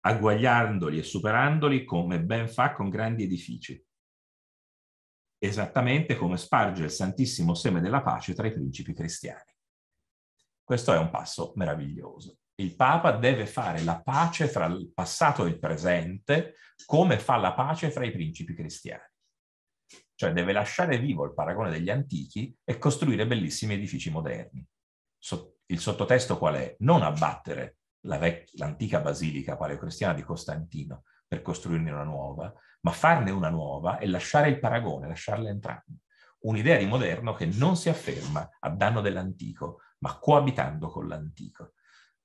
agguagliandoli e superandoli come ben fa con grandi edifici, esattamente come sparge il santissimo seme della pace tra i principi cristiani. Questo è un passo meraviglioso. Il Papa deve fare la pace fra il passato e il presente, come fa la pace fra i principi cristiani. Cioè deve lasciare vivo il paragone degli antichi e costruire bellissimi edifici moderni. Il sottotesto qual è? Non abbattere la vec- l'antica basilica paleocristiana di Costantino per costruirne una nuova, ma farne una nuova e lasciare il paragone, lasciarle entrambe. Un'idea di moderno che non si afferma a danno dell'antico, ma coabitando con l'antico.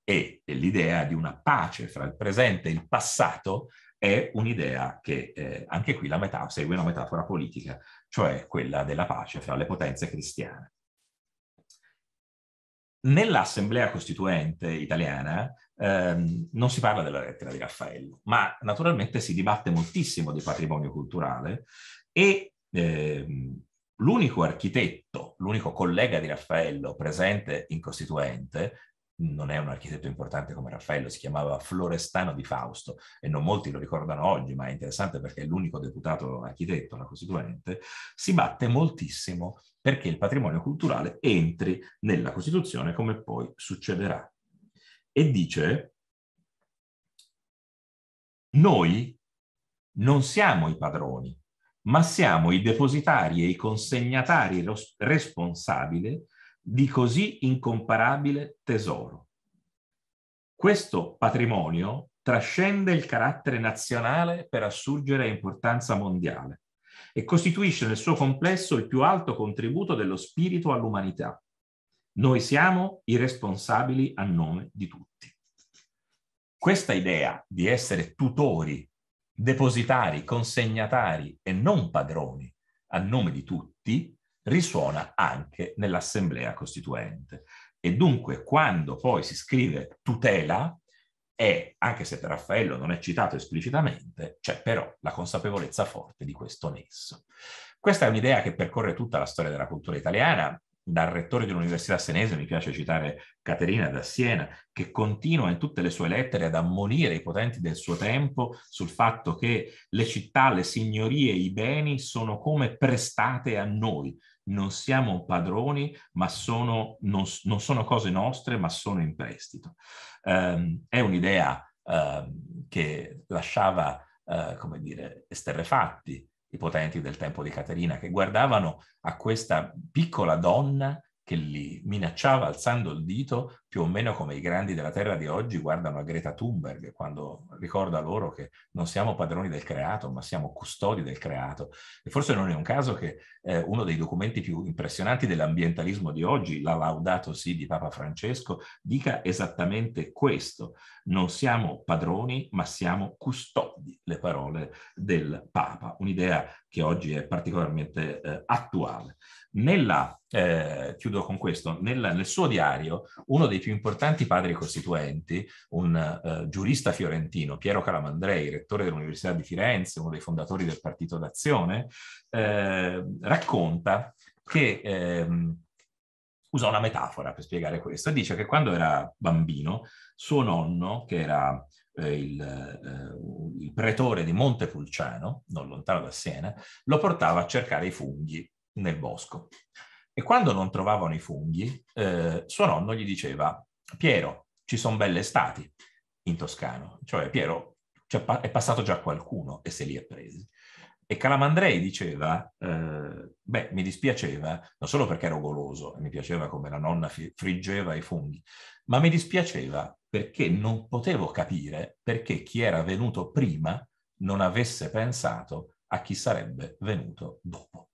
E l'idea di una pace fra il presente e il passato è un'idea che eh, anche qui la metafora, segue una metafora politica, cioè quella della pace fra le potenze cristiane. Nell'Assemblea Costituente italiana ehm, non si parla della lettera di Raffaello, ma naturalmente si dibatte moltissimo di patrimonio culturale e ehm, l'unico architetto, l'unico collega di Raffaello presente in Costituente non è un architetto importante come Raffaello, si chiamava Florestano di Fausto e non molti lo ricordano oggi, ma è interessante perché è l'unico deputato architetto, la Costituente, si batte moltissimo perché il patrimonio culturale entri nella Costituzione come poi succederà. E dice, noi non siamo i padroni, ma siamo i depositari e i consegnatari responsabili di così incomparabile tesoro. Questo patrimonio trascende il carattere nazionale per assurgere importanza mondiale e costituisce nel suo complesso il più alto contributo dello spirito all'umanità. Noi siamo i responsabili a nome di tutti. Questa idea di essere tutori, depositari, consegnatari e non padroni a nome di tutti risuona anche nell'Assemblea Costituente. E dunque quando poi si scrive tutela, è, anche se per Raffaello non è citato esplicitamente, c'è però la consapevolezza forte di questo nesso. Questa è un'idea che percorre tutta la storia della cultura italiana dal rettore dell'Università Senese, mi piace citare Caterina da Siena, che continua in tutte le sue lettere ad ammonire i potenti del suo tempo sul fatto che le città, le signorie, i beni sono come prestate a noi, non siamo padroni, ma sono, non, non sono cose nostre, ma sono in prestito. Um, è un'idea uh, che lasciava, uh, come dire, esterrefatti i potenti del tempo di Caterina, che guardavano a questa piccola donna che li minacciava alzando il dito più o meno come i grandi della terra di oggi guardano a Greta Thunberg quando ricorda loro che non siamo padroni del creato ma siamo custodi del creato. E forse non è un caso che eh, uno dei documenti più impressionanti dell'ambientalismo di oggi, la Laudato Si di Papa Francesco, dica esattamente questo, non siamo padroni ma siamo custodi, le parole del Papa, un'idea che oggi è particolarmente eh, attuale. Nella, eh, chiudo con questo, nel, nel, suo diario uno dei più importanti padri costituenti, un eh, giurista fiorentino, Piero Calamandrei, rettore dell'Università di Firenze, uno dei fondatori del Partito d'Azione, eh, racconta che ehm, usa una metafora per spiegare questo. Dice che quando era bambino, suo nonno, che era eh, il, eh, il, pretore di Montepulciano, non lontano da Siena, lo portava a cercare i funghi nel bosco. E quando non trovavano i funghi, eh, suo nonno gli diceva, Piero, ci sono belle estati in Toscano, cioè Piero è passato già qualcuno e se li è presi. E Calamandrei diceva, eh, beh, mi dispiaceva, non solo perché ero goloso e mi piaceva come la nonna friggeva i funghi, ma mi dispiaceva perché non potevo capire perché chi era venuto prima non avesse pensato a chi sarebbe venuto dopo.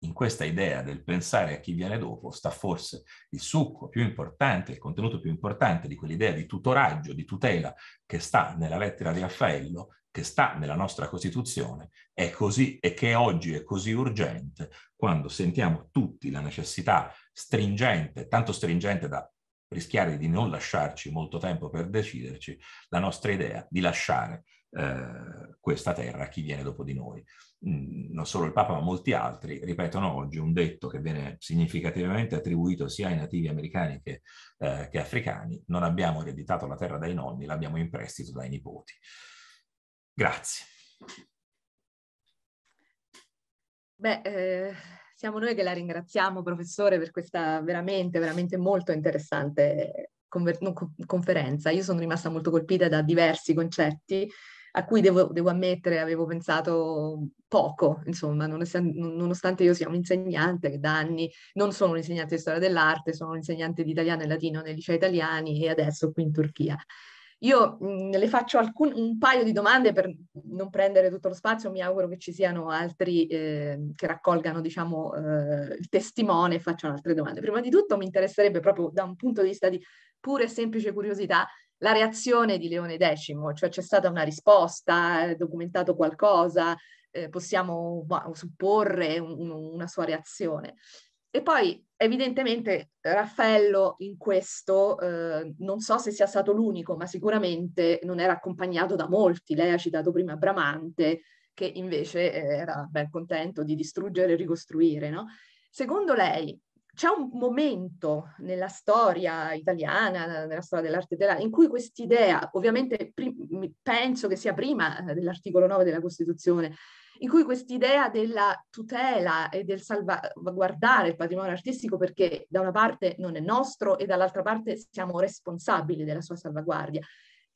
In questa idea del pensare a chi viene dopo sta forse il succo più importante, il contenuto più importante di quell'idea di tutoraggio, di tutela che sta nella lettera di Raffaello, che sta nella nostra Costituzione, è così e che oggi è così urgente quando sentiamo tutti la necessità stringente, tanto stringente da rischiare di non lasciarci molto tempo per deciderci, la nostra idea di lasciare eh, questa terra a chi viene dopo di noi. Mm, non solo il Papa, ma molti altri ripetono oggi un detto che viene significativamente attribuito sia ai nativi americani che, eh, che africani, non abbiamo ereditato la terra dai nonni, l'abbiamo in prestito dai nipoti. Grazie. Beh, eh, siamo noi che la ringraziamo, professore, per questa veramente, veramente molto interessante conver- conferenza. Io sono rimasta molto colpita da diversi concetti a cui devo, devo ammettere avevo pensato poco, insomma, nonostante io sia un insegnante che da anni non sono un insegnante di storia dell'arte, sono un insegnante di italiano e latino nei licei italiani e adesso qui in Turchia. Io mh, le faccio alcun, un paio di domande per non prendere tutto lo spazio, mi auguro che ci siano altri eh, che raccolgano diciamo, eh, il testimone e facciano altre domande. Prima di tutto mi interesserebbe proprio da un punto di vista di pura e semplice curiosità la reazione di Leone X, cioè c'è stata una risposta, è documentato qualcosa, eh, possiamo bah, supporre un, una sua reazione. E poi evidentemente Raffaello in questo, eh, non so se sia stato l'unico, ma sicuramente non era accompagnato da molti. Lei ha citato prima Bramante, che invece eh, era ben contento di distruggere e ricostruire. No? Secondo lei, c'è un momento nella storia italiana, nella storia dell'arte italiana, in cui quest'idea, ovviamente penso che sia prima eh, dell'articolo 9 della Costituzione, in cui quest'idea della tutela e del salvaguardare il patrimonio artistico perché da una parte non è nostro e dall'altra parte siamo responsabili della sua salvaguardia.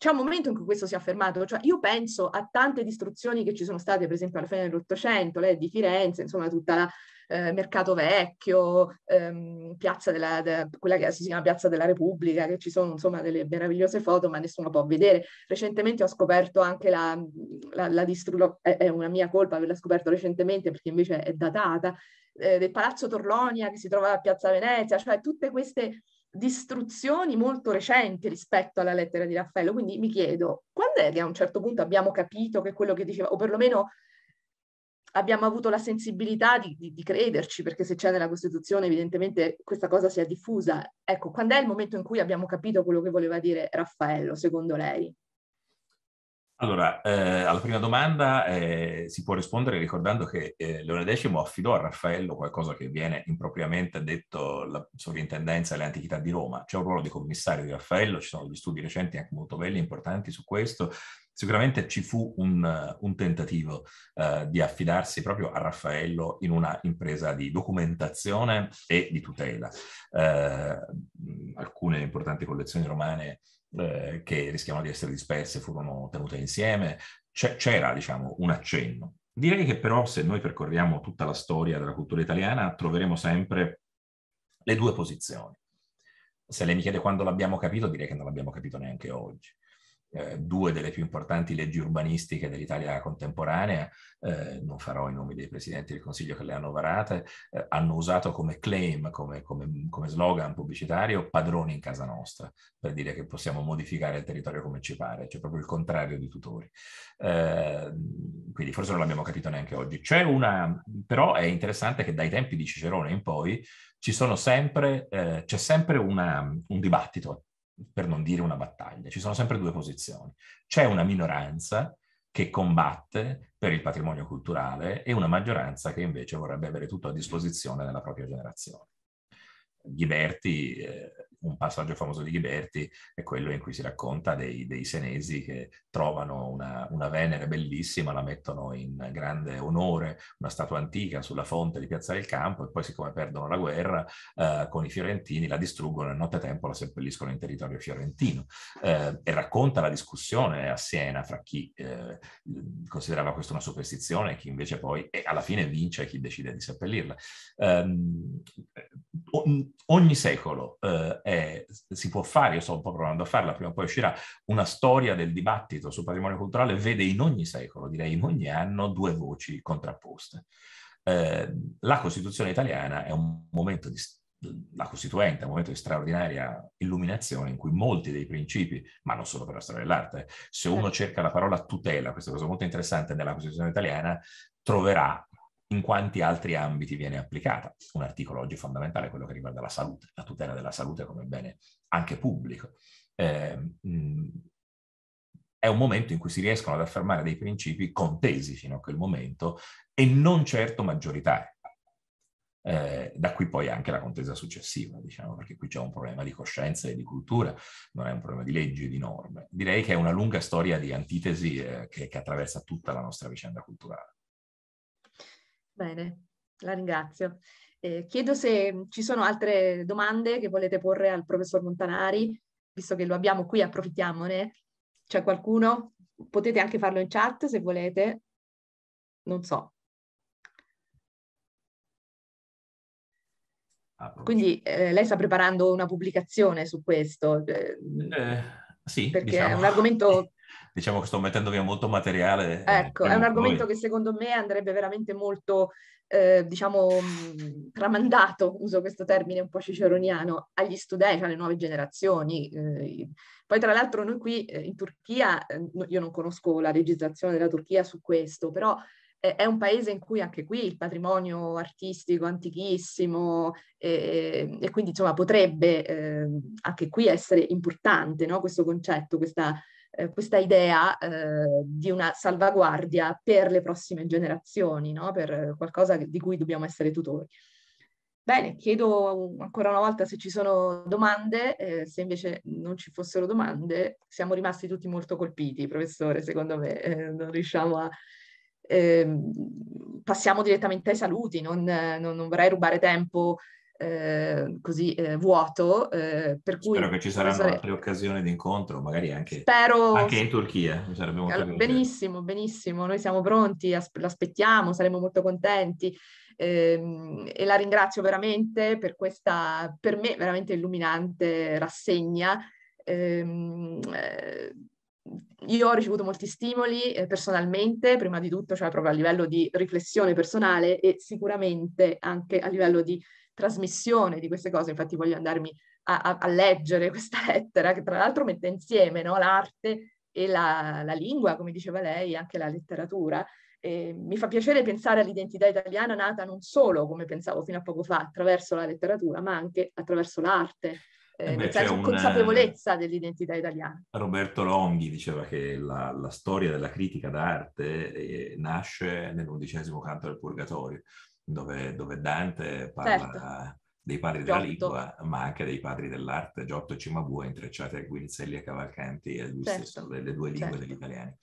C'è un momento in cui questo si è affermato, cioè io penso a tante distruzioni che ci sono state, per esempio alla fine dell'Ottocento, lei di Firenze, insomma tutta la eh, Mercato Vecchio, ehm, piazza della, de, quella che si chiama Piazza della Repubblica, che ci sono insomma delle meravigliose foto, ma nessuno può vedere. Recentemente ho scoperto anche la, la, la distruzione, è, è, una mia colpa averla scoperto recentemente perché invece è datata, eh, del Palazzo Torlonia che si trova a Piazza Venezia, cioè tutte queste distruzioni molto recenti rispetto alla lettera di Raffaello. Quindi mi chiedo, quando è che a un certo punto abbiamo capito che quello che diceva, o perlomeno abbiamo avuto la sensibilità di, di, di, crederci, perché se c'è nella Costituzione evidentemente questa cosa si è diffusa. Ecco, quando è il momento in cui abbiamo capito quello che voleva dire Raffaello, secondo lei? Allora, eh, alla prima domanda eh, si può rispondere ricordando che eh, Leone X affidò a Raffaello qualcosa che viene impropriamente detto la sovrintendenza alle antichità di Roma. C'è un ruolo di commissario di Raffaello, ci sono degli studi recenti anche molto belli e importanti su questo. Sicuramente ci fu un, un tentativo eh, di affidarsi proprio a Raffaello in una impresa di documentazione e di tutela. Eh, alcune importanti collezioni romane eh, che rischiavano di essere disperse furono tenute insieme, c'era diciamo un accenno. Direi che però se noi percorriamo tutta la storia della cultura italiana troveremo sempre le due posizioni. Se lei mi chiede quando l'abbiamo capito, direi che non l'abbiamo capito neanche oggi eh, due delle più importanti leggi urbanistiche dell'Italia contemporanea, eh, non farò i nomi dei presidenti del Consiglio che le hanno varate, eh, hanno usato come claim, come, come, come, slogan pubblicitario, padroni in casa nostra, per dire che possiamo modificare il territorio come ci pare, cioè proprio il contrario di tutori. Eh, quindi forse non l'abbiamo capito neanche oggi. C'è una, però è interessante che dai tempi di Cicerone in poi ci sono sempre, eh, c'è sempre una, un dibattito per non dire una battaglia. Ci sono sempre due posizioni. C'è una minoranza che combatte per il patrimonio culturale e una maggioranza che invece vorrebbe avere tutto a disposizione nella propria generazione. Ghiberti eh, un passaggio famoso di Ghiberti è quello in cui si racconta dei, dei senesi che trovano una, una, Venere bellissima, la mettono in grande onore, una statua antica sulla fonte di Piazza del Campo e poi siccome perdono la guerra eh, con i fiorentini la distruggono e nottetempo la seppelliscono in territorio fiorentino. Eh, e racconta la discussione a Siena fra chi eh, considerava questa una superstizione e chi invece poi alla fine vince chi decide di seppellirla. Um, ogni secolo eh, è, si può fare, io sto un po' provando a farla, prima o poi uscirà, una storia del dibattito sul patrimonio culturale, vede in ogni secolo, direi in ogni anno, due voci contrapposte. Eh, la Costituzione italiana è un momento di la Costituente è un momento di straordinaria illuminazione in cui molti dei principi, ma non solo per la storia dell'arte, se uno certo. cerca la parola tutela, questa cosa molto interessante nella Costituzione italiana, troverà in quanti altri ambiti viene applicata. Un articolo oggi fondamentale è quello che riguarda la salute, la tutela della salute come bene anche pubblico. Eh, è un momento in cui si riescono ad affermare dei principi contesi fino a quel momento e non certo maggioritari. Eh, da qui poi anche la contesa successiva, diciamo, perché qui c'è un problema di coscienza e di cultura, non è un problema di leggi e di norme. Direi che è una lunga storia di antitesi eh, che, che attraversa tutta la nostra vicenda culturale. Bene, la ringrazio. Eh, chiedo se ci sono altre domande che volete porre al professor Montanari, visto che lo abbiamo qui, approfittiamone. C'è qualcuno? Potete anche farlo in chat se volete. Non so. Ah, Quindi eh, lei sta preparando una pubblicazione su questo? Eh, sì, perché diciamo. è un argomento <laughs> diciamo che sto mettendo via molto materiale. Eh, ecco, è un argomento voi. che secondo me andrebbe veramente molto, eh, diciamo, tramandato, uso questo termine un po' ciceroniano, agli studenti, alle nuove generazioni. Eh, poi tra l'altro noi qui eh, in Turchia, eh, io non conosco la legislazione della Turchia su questo, però è un paese in cui anche qui il patrimonio artistico antichissimo e, e quindi insomma potrebbe eh, anche qui essere importante no? questo concetto, questa eh, questa idea eh, di una salvaguardia per le prossime generazioni, no? per qualcosa di cui dobbiamo essere tutori. Bene, chiedo ancora una volta se ci sono domande, eh, se invece non ci fossero domande, siamo rimasti tutti molto colpiti, professore, secondo me, eh, non riusciamo a... Ehm, passiamo direttamente ai saluti, non, non, non vorrei rubare tempo eh, così eh, vuoto. Eh, per cui Spero che ci saranno sarei... altre occasioni di incontro, magari anche, Spero... anche in Turchia. Mi sarebbe molto allora, benissimo, benissimo, noi siamo pronti, asp- l'aspettiamo, saremo molto contenti. Ehm, e la ringrazio veramente per questa, per me, veramente illuminante rassegna. Ehm, eh, io ho ricevuto molti stimoli eh, personalmente, prima di tutto, cioè proprio a livello di riflessione personale e sicuramente anche a livello di trasmissione di queste cose, infatti voglio andarmi a, a, a leggere <laughs> questa lettera che tra l'altro mette insieme no, l'arte e la, la, lingua, come diceva lei, anche la letteratura. E mi fa piacere pensare all'identità italiana nata non solo, come pensavo fino a poco fa, attraverso la letteratura, ma anche attraverso l'arte. Eh, nel senso un, consapevolezza dell'identità italiana. Roberto Longhi diceva che la, la storia della critica d'arte eh, nasce nell'undicesimo canto del Purgatorio, dove, dove Dante parla certo. dei padri Giotto. della lingua, ma anche dei padri dell'arte, Giotto e Cimabue, intrecciati a Guinizelli e Cavalcanti, e lui certo. stesso, delle due lingue certo. degli italiani.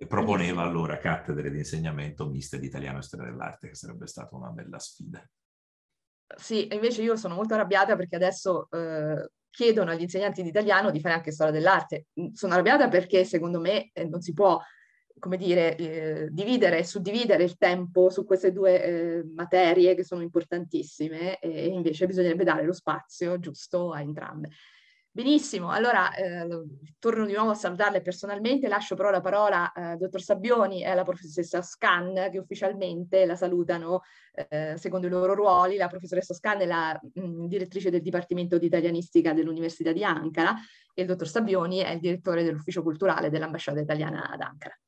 E proponeva allora cattedre di insegnamento miste di italiano e storia dell'arte, che sarebbe stata una bella sfida. Sì, invece io sono molto arrabbiata perché adesso eh, chiedono agli insegnanti di italiano di fare anche storia dell'arte. Sono arrabbiata perché secondo me eh, non si può come dire, eh, dividere e suddividere il tempo su queste due eh, materie che sono importantissime e invece bisognerebbe dare lo spazio giusto a entrambe. Benissimo, allora eh, torno di nuovo a salutarle personalmente, lascio però la parola al eh, dottor Sabbioni e alla professoressa Scan che ufficialmente la salutano eh, secondo i loro ruoli. La professoressa Scan è la mh, mm, direttrice del Dipartimento di Italianistica dell'Università di Ankara e il dottor Sabbioni è il direttore dell'ufficio culturale dell'ambasciata italiana ad Ankara.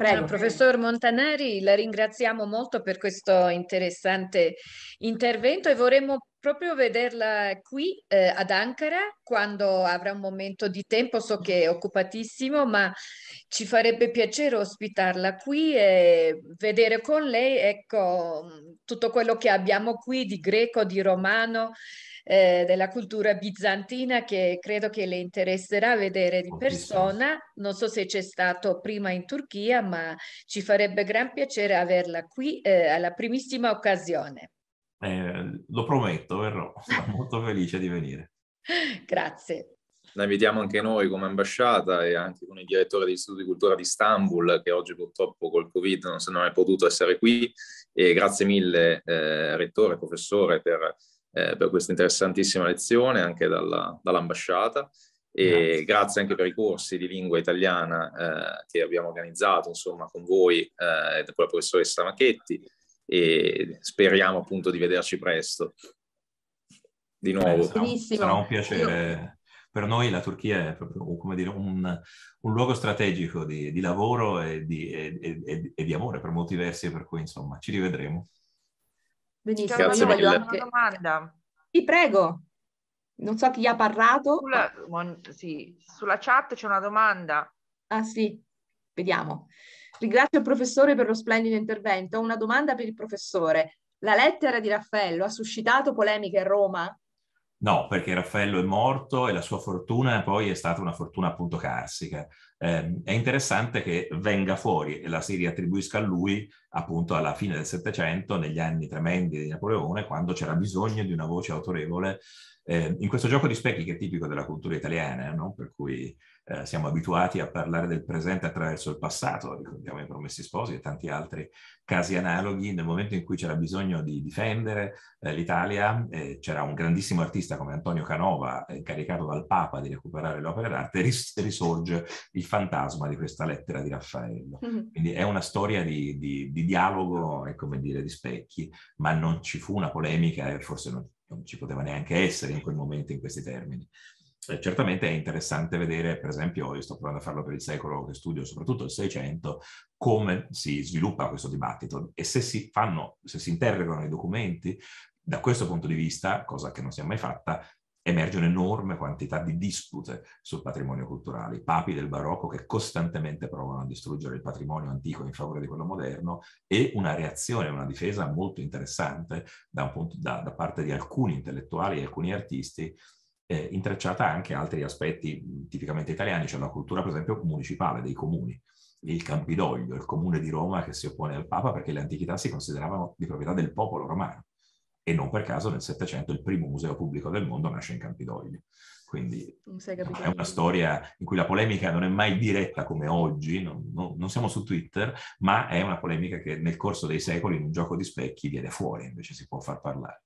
Prego. Professor Montanari, la ringraziamo molto per questo interessante intervento e vorremmo proprio vederla qui eh, ad Ankara quando avrà un momento di tempo. So che è occupatissimo, ma ci farebbe piacere ospitarla qui e vedere con lei ecco, tutto quello che abbiamo qui di greco, di romano eh, della cultura bizantina che credo che le interesserà vedere di persona. Non so se c'è stato prima in Turchia, ma ci farebbe gran piacere averla qui eh, alla primissima occasione. Eh, lo prometto, verrò, <laughs> sono molto felice di venire. Grazie. La invitiamo anche noi come ambasciata e anche con il direttore dell'Istituto di Cultura di Istanbul, che oggi purtroppo col Covid non, non è potuto essere qui. E grazie mille, eh, rettore, professore, per eh, per questa interessantissima lezione anche dalla, dall'ambasciata e grazie. grazie. anche per i corsi di lingua italiana eh, che abbiamo organizzato insomma con voi eh, e con la professoressa Machetti e speriamo appunto di vederci presto di nuovo. sarà, sarà, un piacere. Per noi la Turchia è proprio come dire, un, un luogo strategico di, di lavoro e di, e, e, e di, amore per molti versi, per cui insomma ci rivedremo. Benissimo, Grazie io voglio anche... una domanda. Ti prego, non so chi ha parlato. Sulla, sì, sulla chat c'è una domanda. Ah sì, vediamo. Ringrazio il professore per lo splendido intervento. Una domanda per il professore. La lettera di Raffaello ha suscitato polemiche a Roma? No, perché Raffaello è morto e la sua fortuna poi è stata una fortuna appunto carsica. Eh, è interessante che venga fuori e la si riattribuisca a lui appunto alla fine del Settecento, negli anni tremendi di Napoleone, quando c'era bisogno di una voce autorevole eh, in questo gioco di specchi che è tipico della cultura italiana, no? per cui eh, siamo abituati a parlare del presente attraverso il passato, ricordiamo i Promessi Sposi e tanti altri casi analoghi, nel momento in cui c'era bisogno di difendere eh, l'Italia, eh, c'era un grandissimo artista come Antonio Canova, incaricato dal Papa di recuperare le opere d'arte, ris- risorge il fantasma di questa lettera di Raffaello. Mm-hmm. Quindi è una storia di, di, di dialogo e come dire di specchi, ma non ci fu una polemica e forse non, non ci poteva neanche essere in quel momento in questi termini. Eh, certamente è interessante vedere, per esempio, io sto provando a farlo per il secolo che studio, soprattutto il Seicento, come si sviluppa questo dibattito e se si fanno, se si interrogano i documenti, da questo punto di vista, cosa che non si è mai fatta, emerge un'enorme quantità di dispute sul patrimonio culturale. I papi del barocco che costantemente provano a distruggere il patrimonio antico in favore di quello moderno e una reazione, una difesa molto interessante da, punto, da, da parte di alcuni intellettuali e alcuni artisti eh, intrecciata anche altri aspetti tipicamente italiani, cioè la cultura per esempio municipale dei comuni. Il Campidoglio, il comune di Roma che si oppone al Papa perché le antichità si consideravano di proprietà del popolo romano e non per caso nel Settecento il primo museo pubblico del mondo nasce in Campidoglio. Quindi è una storia in cui la polemica non è mai diretta come oggi, non, non, non, siamo su Twitter, ma è una polemica che nel corso dei secoli in un gioco di specchi viene fuori, invece si può far parlare.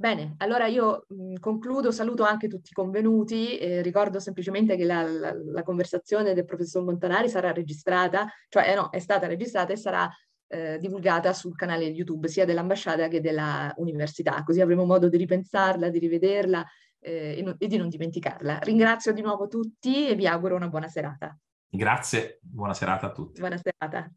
Bene, allora io mh, concludo, saluto anche tutti i convenuti, eh, ricordo semplicemente che la, la, la, conversazione del professor Montanari sarà registrata, cioè eh, no, è stata registrata e sarà eh, divulgata sul canale YouTube sia dell'ambasciata che dell'università, così avremo modo di ripensarla, di rivederla eh, e, no, e di non dimenticarla. Ringrazio di nuovo tutti e vi auguro una buona serata. Grazie, buona serata a tutti. Buona serata.